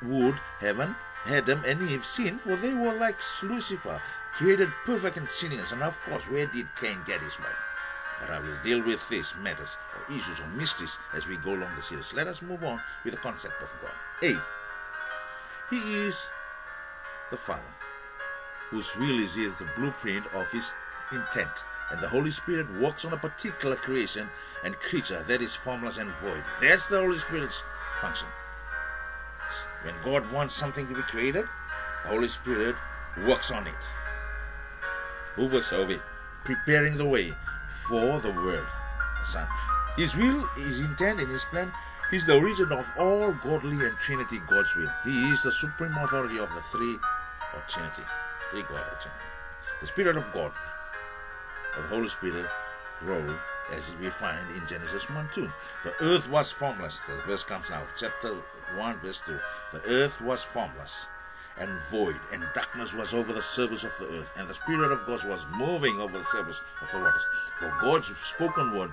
would heaven, Adam, and Eve sin, for they were like Lucifer, created perfect and sinless. And of course, where did Cain get his wife? But I will deal with these matters or issues or mysteries as we go along the series. Let us move on with the concept of God. A. He is the Father, whose will is the blueprint of his intent and the Holy Spirit works on a particular creation and creature that is formless and void. That's the Holy Spirit's function. When God wants something to be created, the Holy Spirit works on it, hovers over it, preparing the way for the Word, the Son. His will, His intent, and His plan is the origin of all godly and Trinity God's will. He is the supreme authority of the three or Trinity, three God or Trinity. The Spirit of God of the Holy Spirit role as we find in Genesis 1 2. The earth was formless. The verse comes now, chapter 1, verse 2. The earth was formless and void, and darkness was over the surface of the earth, and the Spirit of God was moving over the surface of the waters. For God's spoken word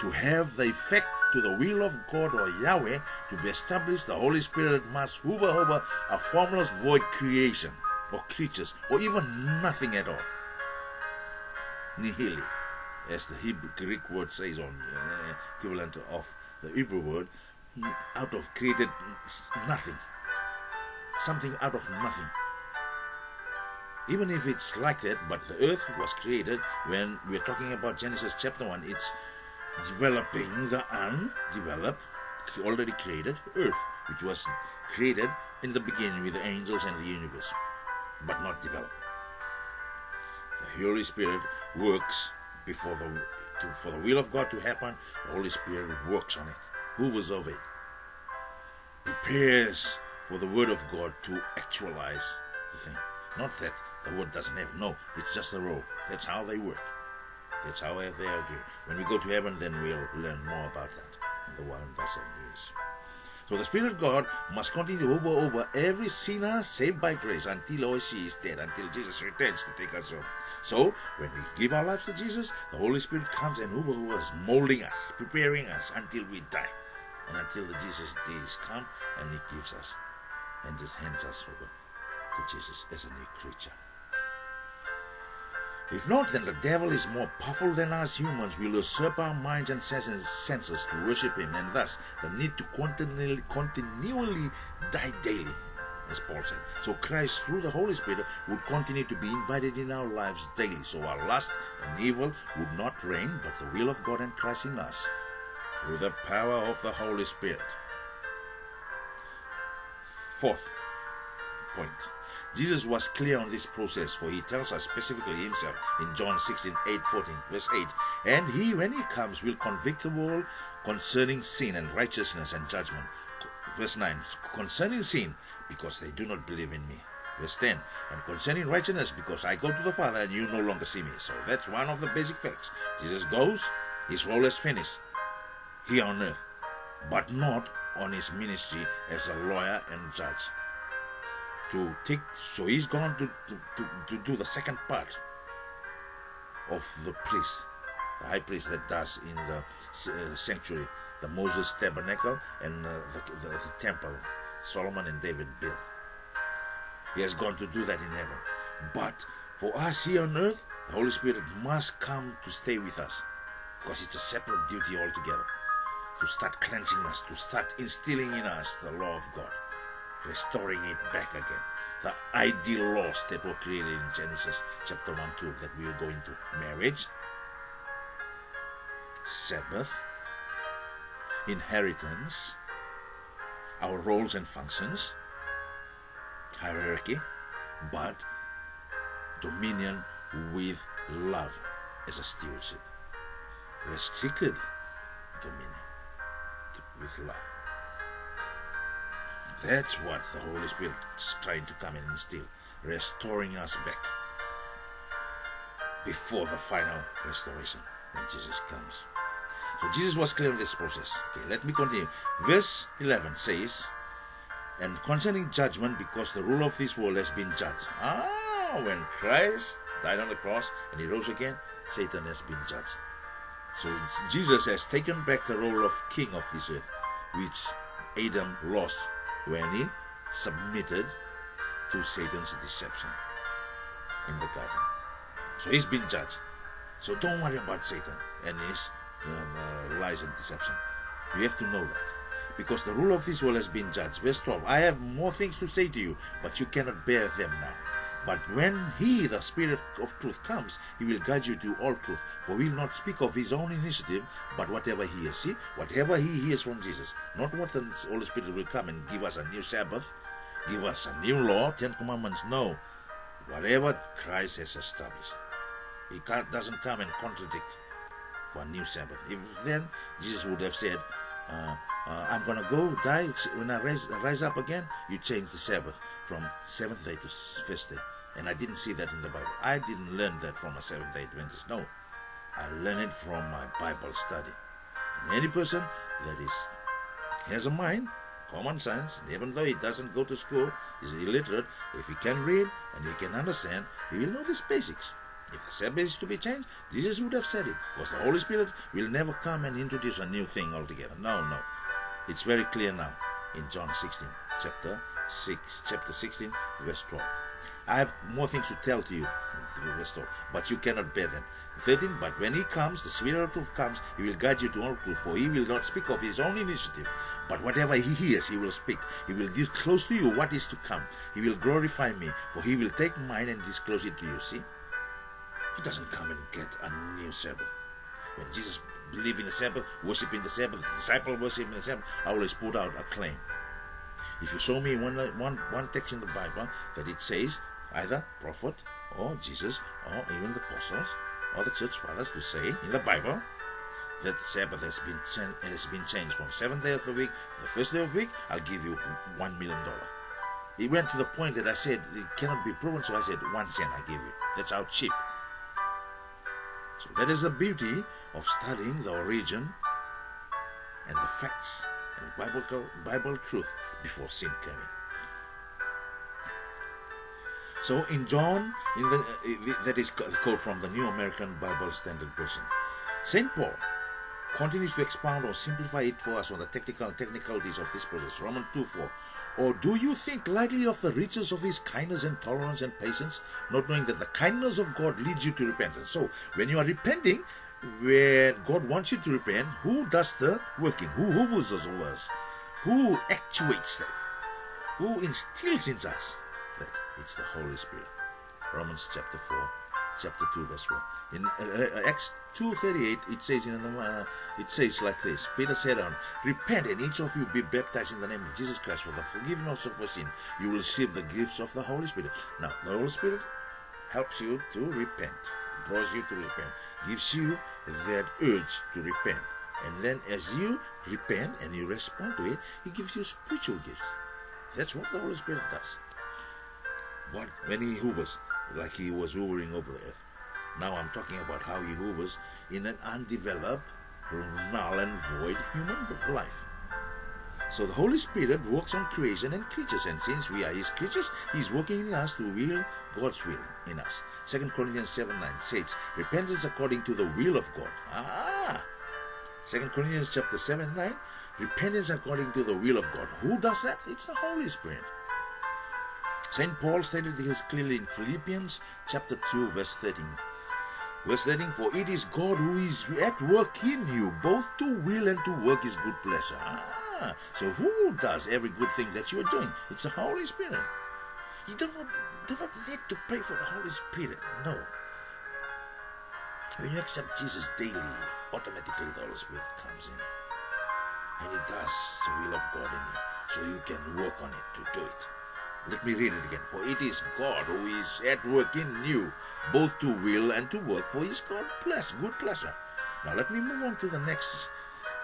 to have the effect to the will of God or Yahweh to be established, the Holy Spirit must hover over a formless void creation or creatures or even nothing at all. Nihili, as the Hebrew Greek word says on uh, equivalent of the Hebrew word, out of created nothing something out of nothing. Even if it's like that, but the earth was created when we're talking about Genesis chapter 1, it's developing the undeveloped, already created earth, which was created in the beginning with the angels and the universe, but not developed. The Holy Spirit works before the to, for the will of God to happen. The Holy Spirit works on it, hovers over it, prepares for the Word of God to actualize the thing. Not that the Word doesn't have, no, it's just the role. That's how they work. That's how they are. When we go to heaven, then we'll learn more about that. And the one that's in news. So the Spirit of God must continue over over every sinner saved by grace until or she is dead, until Jesus returns to take us home. So when we give our lives to Jesus, the Holy Spirit comes and over hovers, molding us, preparing us until we die, and until the Jesus days come and He gives us and just hands us over to Jesus as a new creature. If not, then the devil is more powerful than us humans. will usurp our minds and senses to worship him, and thus the need to continually, continually die daily, as Paul said. So Christ, through the Holy Spirit, would continue to be invited in our lives daily. So our lust and evil would not reign, but the will of God and Christ in us, through the power of the Holy Spirit. Fourth point. Jesus was clear on this process, for he tells us specifically himself in John 16, 8, 14, verse 8. And he, when he comes, will convict the world concerning sin and righteousness and judgment. Verse 9, concerning sin, because they do not believe in me. Verse 10, and concerning righteousness, because I go to the Father and you no longer see me. So that's one of the basic facts. Jesus goes, his role is finished here on earth, but not on his ministry as a lawyer and judge. To take, so he's gone to, to, to, do the second part of the priest, the high priest that does in the uh, sanctuary, the Moses tabernacle and uh, the, the, the temple Solomon and David built. He has gone to do that in heaven. But for us here on earth, the Holy Spirit must come to stay with us because it's a separate duty altogether to start cleansing us, to start instilling in us the law of God, restoring it back again. The ideal laws that were created in Genesis chapter 1 2 that we will go into marriage, Sabbath, inheritance, our roles and functions, hierarchy, but dominion with love as a stewardship. Restricted dominion with love. That's what the Holy Spirit is trying to come in and instill, restoring us back before the final restoration when Jesus comes. So Jesus was clear in this process. Okay, let me continue. Verse 11 says, And concerning judgment, because the rule of this world has been judged. Ah, when Christ died on the cross and he rose again, Satan has been judged. So Jesus has taken back the role of king of this earth, which Adam lost when he submitted to Satan's deception in the garden. So he's been judged. So don't worry about Satan and his um, uh, lies and deception. You have to know that. Because the rule of world has been judged. Verse 12 I have more things to say to you, but you cannot bear them now. But when he, the Spirit of truth, comes, he will guide you to all truth. For he will not speak of his own initiative, but whatever he hears. See, whatever he hears from Jesus. Not what the Holy Spirit will come and give us a new Sabbath, give us a new law, Ten Commandments. No. Whatever Christ has established. He doesn't come and contradict for a new Sabbath. If then Jesus would have said, uh, uh, I'm gonna go die when I rise, rise up again. You change the Sabbath from seventh day to first day, and I didn't see that in the Bible. I didn't learn that from a Seventh Day Adventist. No, I learned it from my Bible study. And any person that is has a mind, common sense, even though he doesn't go to school, is illiterate, if he can read and he can understand, he will know these basics. If the Sabbath is to be changed, Jesus would have said it, because the Holy Spirit will never come and introduce a new thing altogether. No, no. It's very clear now in John 16, chapter 6, chapter 16, verse 12. I have more things to tell to you in verse 12, but you cannot bear them. 13, but when he comes, the Spirit of truth comes, he will guide you to all truth, for he will not speak of his own initiative, but whatever he hears, he will speak. He will disclose to you what is to come. He will glorify me, for he will take mine and disclose it to you. See? He doesn't come and get a new Sabbath. When Jesus believed in the Sabbath, worshiping the Sabbath, the disciple worshiping the Sabbath, I always put out a claim. If you show me one, one, one text in the Bible that it says either prophet or Jesus or even the apostles or the church fathers to say in the Bible that Sabbath has been has been changed from seventh day of the week to the first day of the week, I'll give you one million dollar. It went to the point that I said it cannot be proven, so I said one cent I give you. That's how cheap. So that is the beauty of studying the origin and the facts and the biblical Bible truth before sin came in. So in John, in the, uh, that is the quote from the New American Bible Standard Version. Saint Paul continues to expound or simplify it for us on the technical technicalities of this process. Romans 2 4. Or do you think lightly of the riches of his kindness and tolerance and patience, not knowing that the kindness of God leads you to repentance? So when you are repenting, when God wants you to repent, who does the working? Who hovers over us? Who actuates that? Who instills in us that? It's the Holy Spirit. Romans chapter 4 chapter 2 verse 4 in uh, uh acts 2.38 it says in uh, it says like this. Peter said on repent and each of you be baptized in the name of jesus christ for the forgiveness of your sin. You will receive the gifts of the holy spirit. Now the holy spirit helps you to repent draws you to repent gives you that urge to repent. And then as you repent and you respond to it he gives you spiritual gifts. That's what the holy spirit does. But when he hovers like he was hovering over the earth. Now I'm talking about how he hovers in an undeveloped, null and void human life. So the Holy Spirit works on creation and creatures, and since we are His creatures, He's working in us to will God's will in us. 2 Corinthians 7 9 says, Repentance according to the will of God. Ah! 2 Corinthians chapter 7 9, repentance according to the will of God. Who does that? It's the Holy Spirit. St. Paul stated this clearly in Philippians chapter 2, verse 13. Verse 13, for it is God who is at work in you, both to will and to work his good pleasure. Ah, so who does every good thing that you are doing? It's the Holy Spirit. You do not, do not need to pray for the Holy Spirit. No. When you accept Jesus daily, automatically the Holy Spirit comes in. And he does the will of God in you. So you can work on it to do it. Let me read it again. For it is God who is at work in you, both to will and to work for his God pleasure, good pleasure. Now let me move on to the next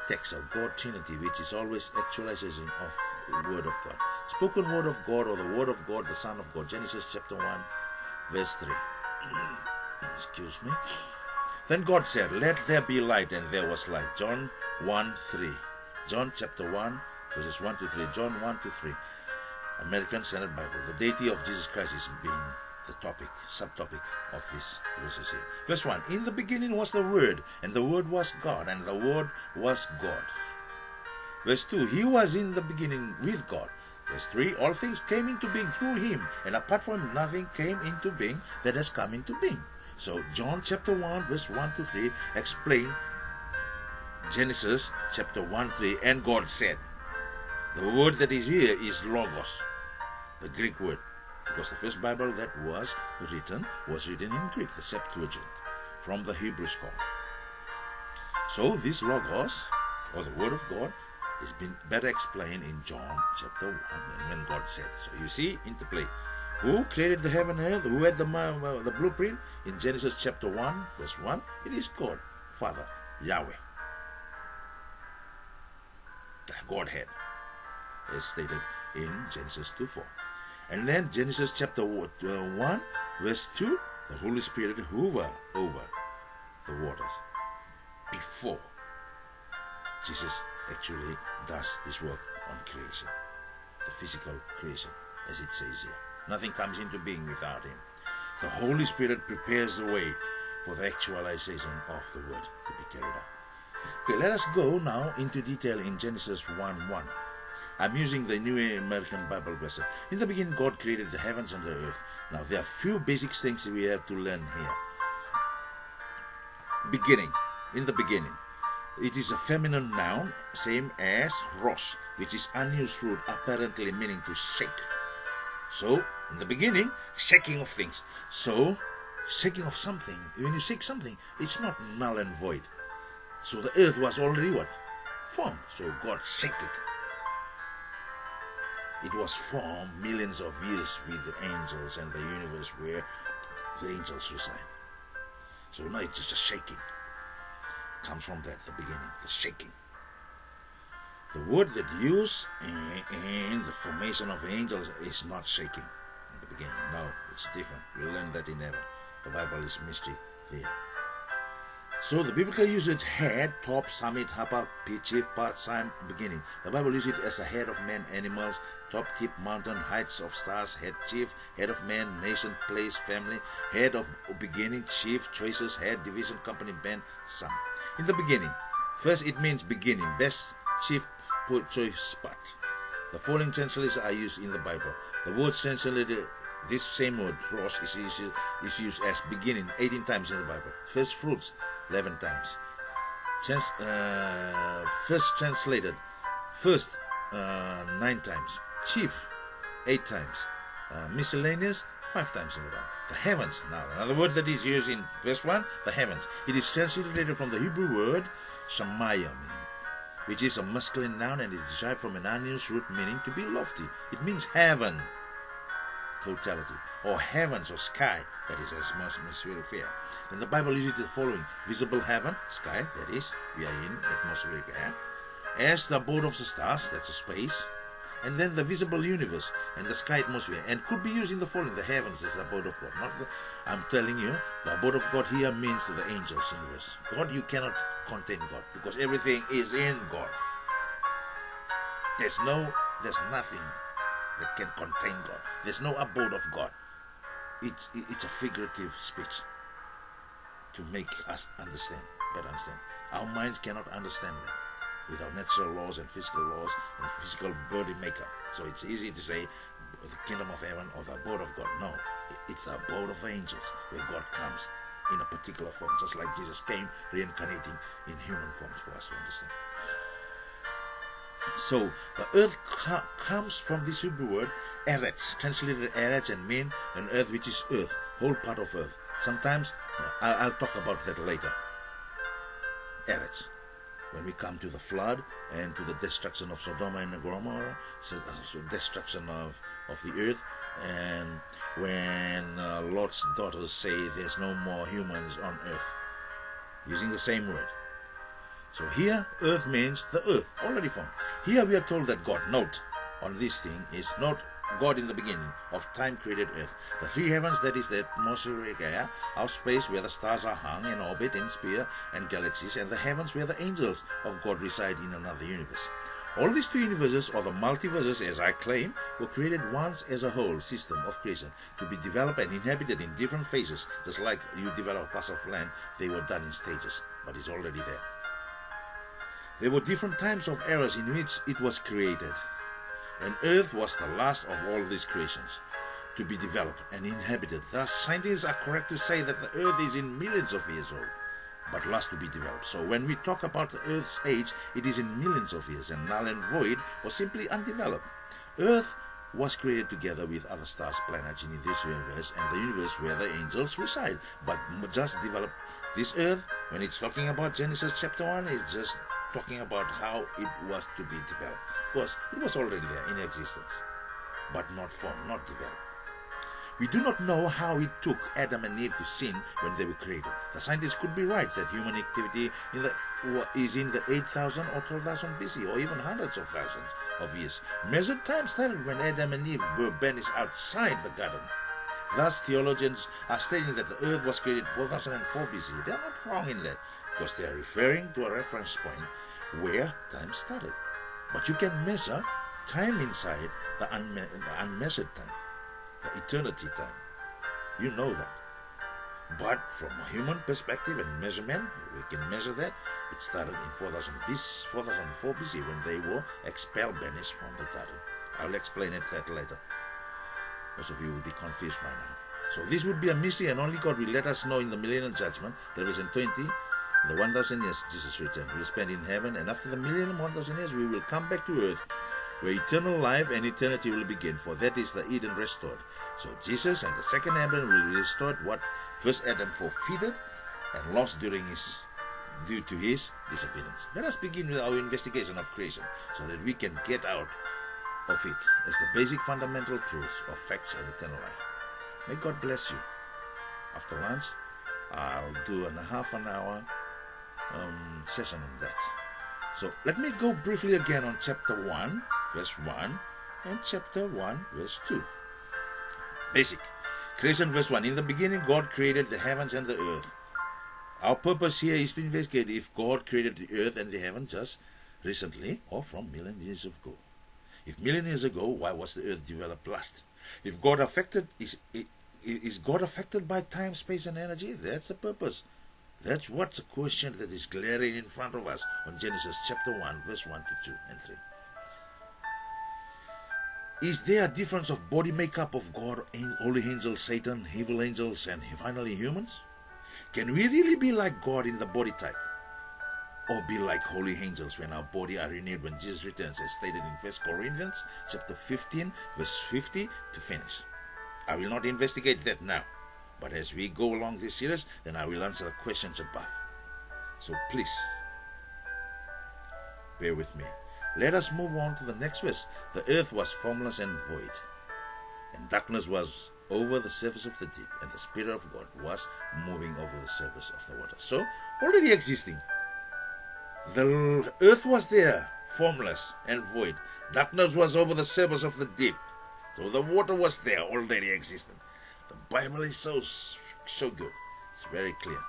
text of God Trinity, which is always actualization of the Word of God. Spoken Word of God or the Word of God, the Son of God. Genesis chapter 1, verse 3. Excuse me. Then God said, Let there be light, and there was light. John 1 3. John chapter 1, verses 1 to 3. John 1 to 3. American Standard Bible. The deity of Jesus Christ is being the topic, subtopic of this verses here. Verse 1 In the beginning was the Word, and the Word was God, and the Word was God. Verse 2 He was in the beginning with God. Verse 3 All things came into being through him, and apart from him, nothing came into being that has come into being. So, John chapter 1, verse 1 to 3 explain Genesis chapter 1 3 and God said. The word that is here is logos the Greek word, because the first Bible that was written was written in Greek, the Septuagint, from the Hebrew scholar. So this Logos, or the Word of God, is been better explained in John chapter 1 when God said. So you see, interplay. Who created the heaven and earth? Who had the, uh, the blueprint? In Genesis chapter 1, verse 1, it is God, Father, Yahweh. The Godhead, as stated in Genesis 2 4. And then Genesis chapter uh, 1, verse 2, the Holy Spirit hover over the waters before Jesus actually does his work on creation, the physical creation, as it says here. Nothing comes into being without him. The Holy Spirit prepares the way for the actualization of the word to be carried out. Okay, let us go now into detail in Genesis 1 1. I'm using the New American Bible version. In the beginning, God created the heavens and the earth. Now, there are few basic things we have to learn here. Beginning. In the beginning. It is a feminine noun, same as ros, which is unused root, apparently meaning to shake. So, in the beginning, shaking of things. So, shaking of something. When you shake something, it's not null and void. So the earth was already what? Formed. So God shook it. It was formed millions of years with the angels and the universe where the angels reside. So now it's just a shaking. Comes from that, the beginning, the shaking. The word that used in the formation of angels is not shaking in the beginning. No, it's different. We'll learn that in heaven. The Bible is mystery there. So the biblical usage head, top, summit, upper, chief, part, sign, beginning. The Bible uses it as a head of man, animals, top, tip, mountain, heights of stars, head, chief, head of man, nation, place, family, head of beginning, chief, choices, head, division, company, band, sum. In the beginning, first it means beginning, best, chief, choice, spot. The following translations are used in the Bible. The words translated this same word, ros, is, is, is used as beginning 18 times in the Bible. First fruits, 11 times. Trans, uh, first translated, first uh, 9 times. Chief, 8 times. Uh, miscellaneous, 5 times in the Bible. The heavens, now another word that is used in verse 1, the heavens. It is translated from the Hebrew word shamayim, which is a masculine noun and is derived from an unused root meaning to be lofty. It means heaven totality, or heavens or sky, that is as most atmospheric air. Then the Bible uses the following visible heaven, sky, that is, we are in atmospheric air, as the abode of the stars, that's a space, and then the visible universe and the sky atmosphere, and could be used in the following the heavens as the abode of God. Not the, I'm telling you, the abode of God here means the angels universe. God, you cannot contain God because everything is in God. There's no, there's nothing that can contain God. There's no abode of God. It's, it's a figurative speech to make us understand, better understand. Our minds cannot understand that without natural laws and physical laws and physical body makeup. So it's easy to say the kingdom of heaven or the abode of God. No, it's the abode of angels where God comes in a particular form, just like Jesus came reincarnating in human forms for us to understand. So the earth comes from this Hebrew word eretz, translated eretz and mean an earth which is earth, whole part of earth. Sometimes I'll, I'll talk about that later. Eretz. When we come to the flood and to the destruction of Sodom and Gomorrah, so, so destruction of, of the earth, and when uh, Lot's daughters say there's no more humans on earth, using the same word. So here, earth means the earth, already formed. Here we are told that God, note on this thing, is not God in the beginning of time created earth. The three heavens, that is the atmospheric air, our space where the stars are hung in orbit in sphere and galaxies, and the heavens where the angels of God reside in another universe. All these two universes, or the multiverses as I claim, were created once as a whole system of creation to be developed and inhabited in different phases, just like you develop a parcel of land, they were done in stages, but it's already there. There were different times of eras in which it was created, and Earth was the last of all these creations to be developed and inhabited. Thus, scientists are correct to say that the Earth is in millions of years old, but last to be developed. So, when we talk about the Earth's age, it is in millions of years, and null and void or simply undeveloped. Earth was created together with other stars, planets in this universe, and the universe where the angels reside, but just developed this earth, when it's talking about Genesis chapter 1, it's just talking about how it was to be developed. Because it was already there in existence, but not formed, not developed. We do not know how it took Adam and Eve to sin when they were created. The scientists could be right that human activity in the, is in the 8,000 or 12,000 BC, or even hundreds of thousands of years. Measured time started when Adam and Eve were banished outside the garden Thus, theologians are stating that the earth was created 4004 BC. They are not wrong in that because they are referring to a reference point where time started. But you can measure time inside the, unme- the unmeasured time, the eternity time. You know that. But from a human perspective and measurement, we can measure that. It started in 4000 BC, 4004 BC when they were expelled, banished from the garden. I'll explain it that later. Most of you will be confused by now. So this would be a mystery and only God will let us know in the millennial judgment, Revelation 20, the 1000 years Jesus returned. We'll spend in heaven and after the millennium 1000 years we will come back to earth where eternal life and eternity will begin, for that is the Eden restored. So Jesus and the second Adam will restore what first Adam forfeited and lost during his due to his disobedience. Let us begin with our investigation of creation so that we can get out of it as the basic fundamental truths of facts and eternal life. May God bless you. After lunch, I'll do a half an hour um, session on that. So let me go briefly again on chapter 1 verse 1 and chapter 1 verse 2. Basic. Creation verse 1. In the beginning God created the heavens and the earth. Our purpose here is to investigate if God created the earth and the heaven just recently or from million years ago. If million years ago, why was the earth developed last? If God affected is is God affected by time, space, and energy? That's the purpose. That's what's the question that is glaring in front of us on Genesis chapter 1, verse 1 to 2 and 3. Is there a difference of body makeup of God, holy angels, Satan, evil angels, and finally humans? Can we really be like God in the body type? Or be like holy angels when our body are renewed when Jesus returns, as stated in 1 Corinthians chapter 15, verse 50 to finish. I will not investigate that now, but as we go along this series, then I will answer the questions above. So please, bear with me. Let us move on to the next verse. The earth was formless and void, and darkness was over the surface of the deep, and the Spirit of God was moving over the surface of the water. So, already existing. The earth was there, formless and void. Darkness was over the surface of the deep. So the water was there, already existing. The Bible is so so good. It's very clear.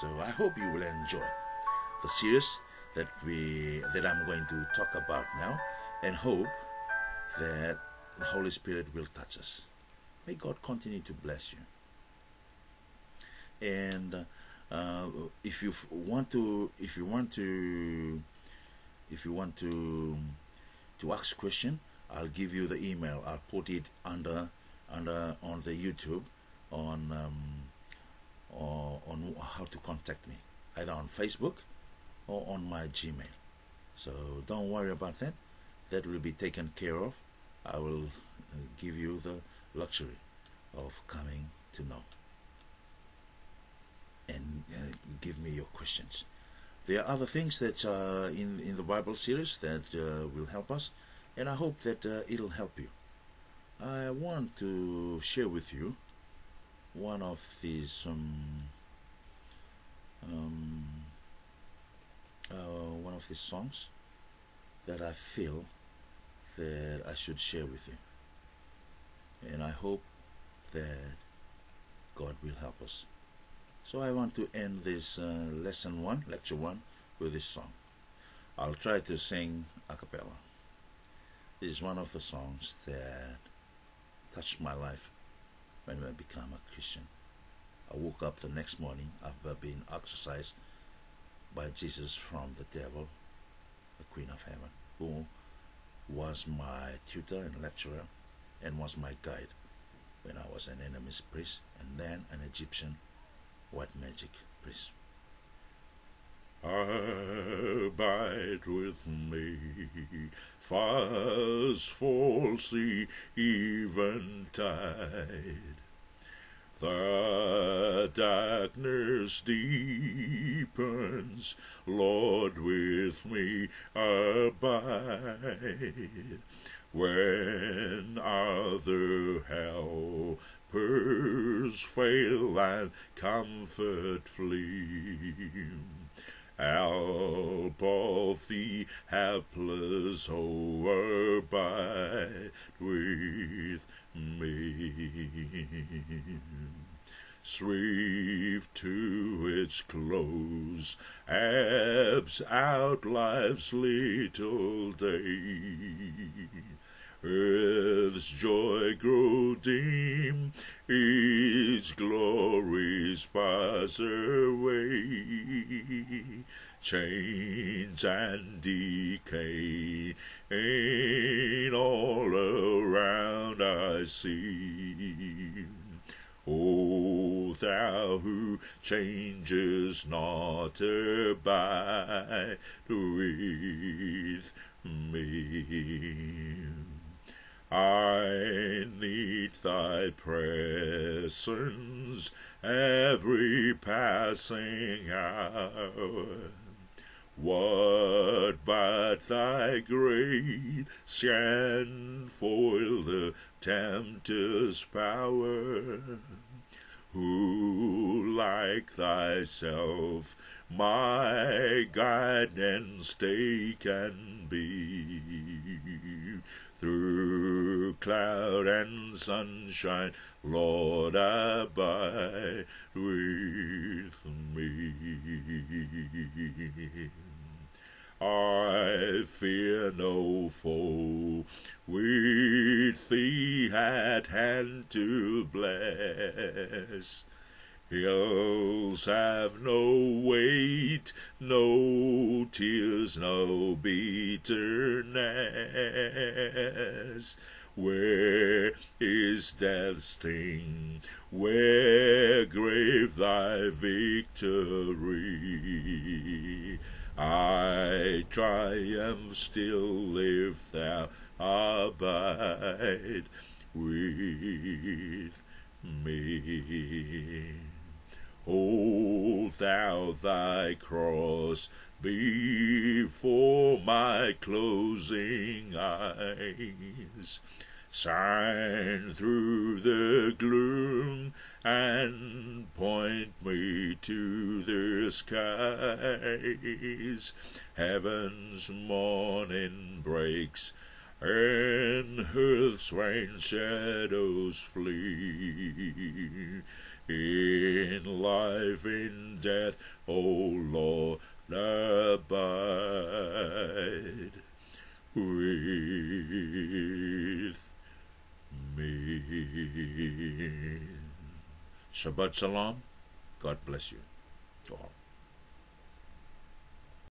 So I hope you will enjoy the series that we that I'm going to talk about now and hope that the Holy Spirit will touch us. May God continue to bless you. And uh, if you want to, if you want to, if you want to, to ask question, I'll give you the email. I'll put it under, under on the YouTube, on, um, or on how to contact me, either on Facebook or on my Gmail. So don't worry about that. That will be taken care of. I will uh, give you the luxury of coming to know and uh, give me your questions. There are other things that uh, in in the Bible series that uh, will help us, and I hope that uh, it'll help you. I want to share with you one of these um, um, uh, one of these songs that I feel that I should share with you. And I hope that God will help us. So I want to end this uh, lesson one, lecture one, with this song. I'll try to sing a cappella. This is one of the songs that touched my life when I became a Christian. I woke up the next morning after being exorcised by Jesus from the devil, the Queen of Heaven, who was my tutor and lecturer and was my guide when I was an enemy's priest and then an Egyptian white magic priest. Abide with me, fast falls the eventide. The darkness deepens, Lord, with me abide. When other helpers fail and comfort flee, help of the helpless, abide with me. Swift to its close, ebbs out life's little day. Earth's joy grow dim, its glories pass away. Change and decay, and all around I see. O thou who changes not, abide with me. I need thy presence every passing hour. What but thy grace can foil the tempter's power? Who like thyself my guide and stay can be? Through cloud and sunshine, Lord, abide with me. I fear no foe with thee at hand to bless. Hills have no weight, no tears, no bitterness. Where is death's sting? Where grave thy victory? I triumph still if thou abide with me. Hold thou thy cross before my closing eyes. Shine through the gloom and point me to the skies. Heaven's morning breaks and earth's rain shadows flee. In life, in death, O Lord, abide with me. Shabbat Shalom. God bless you.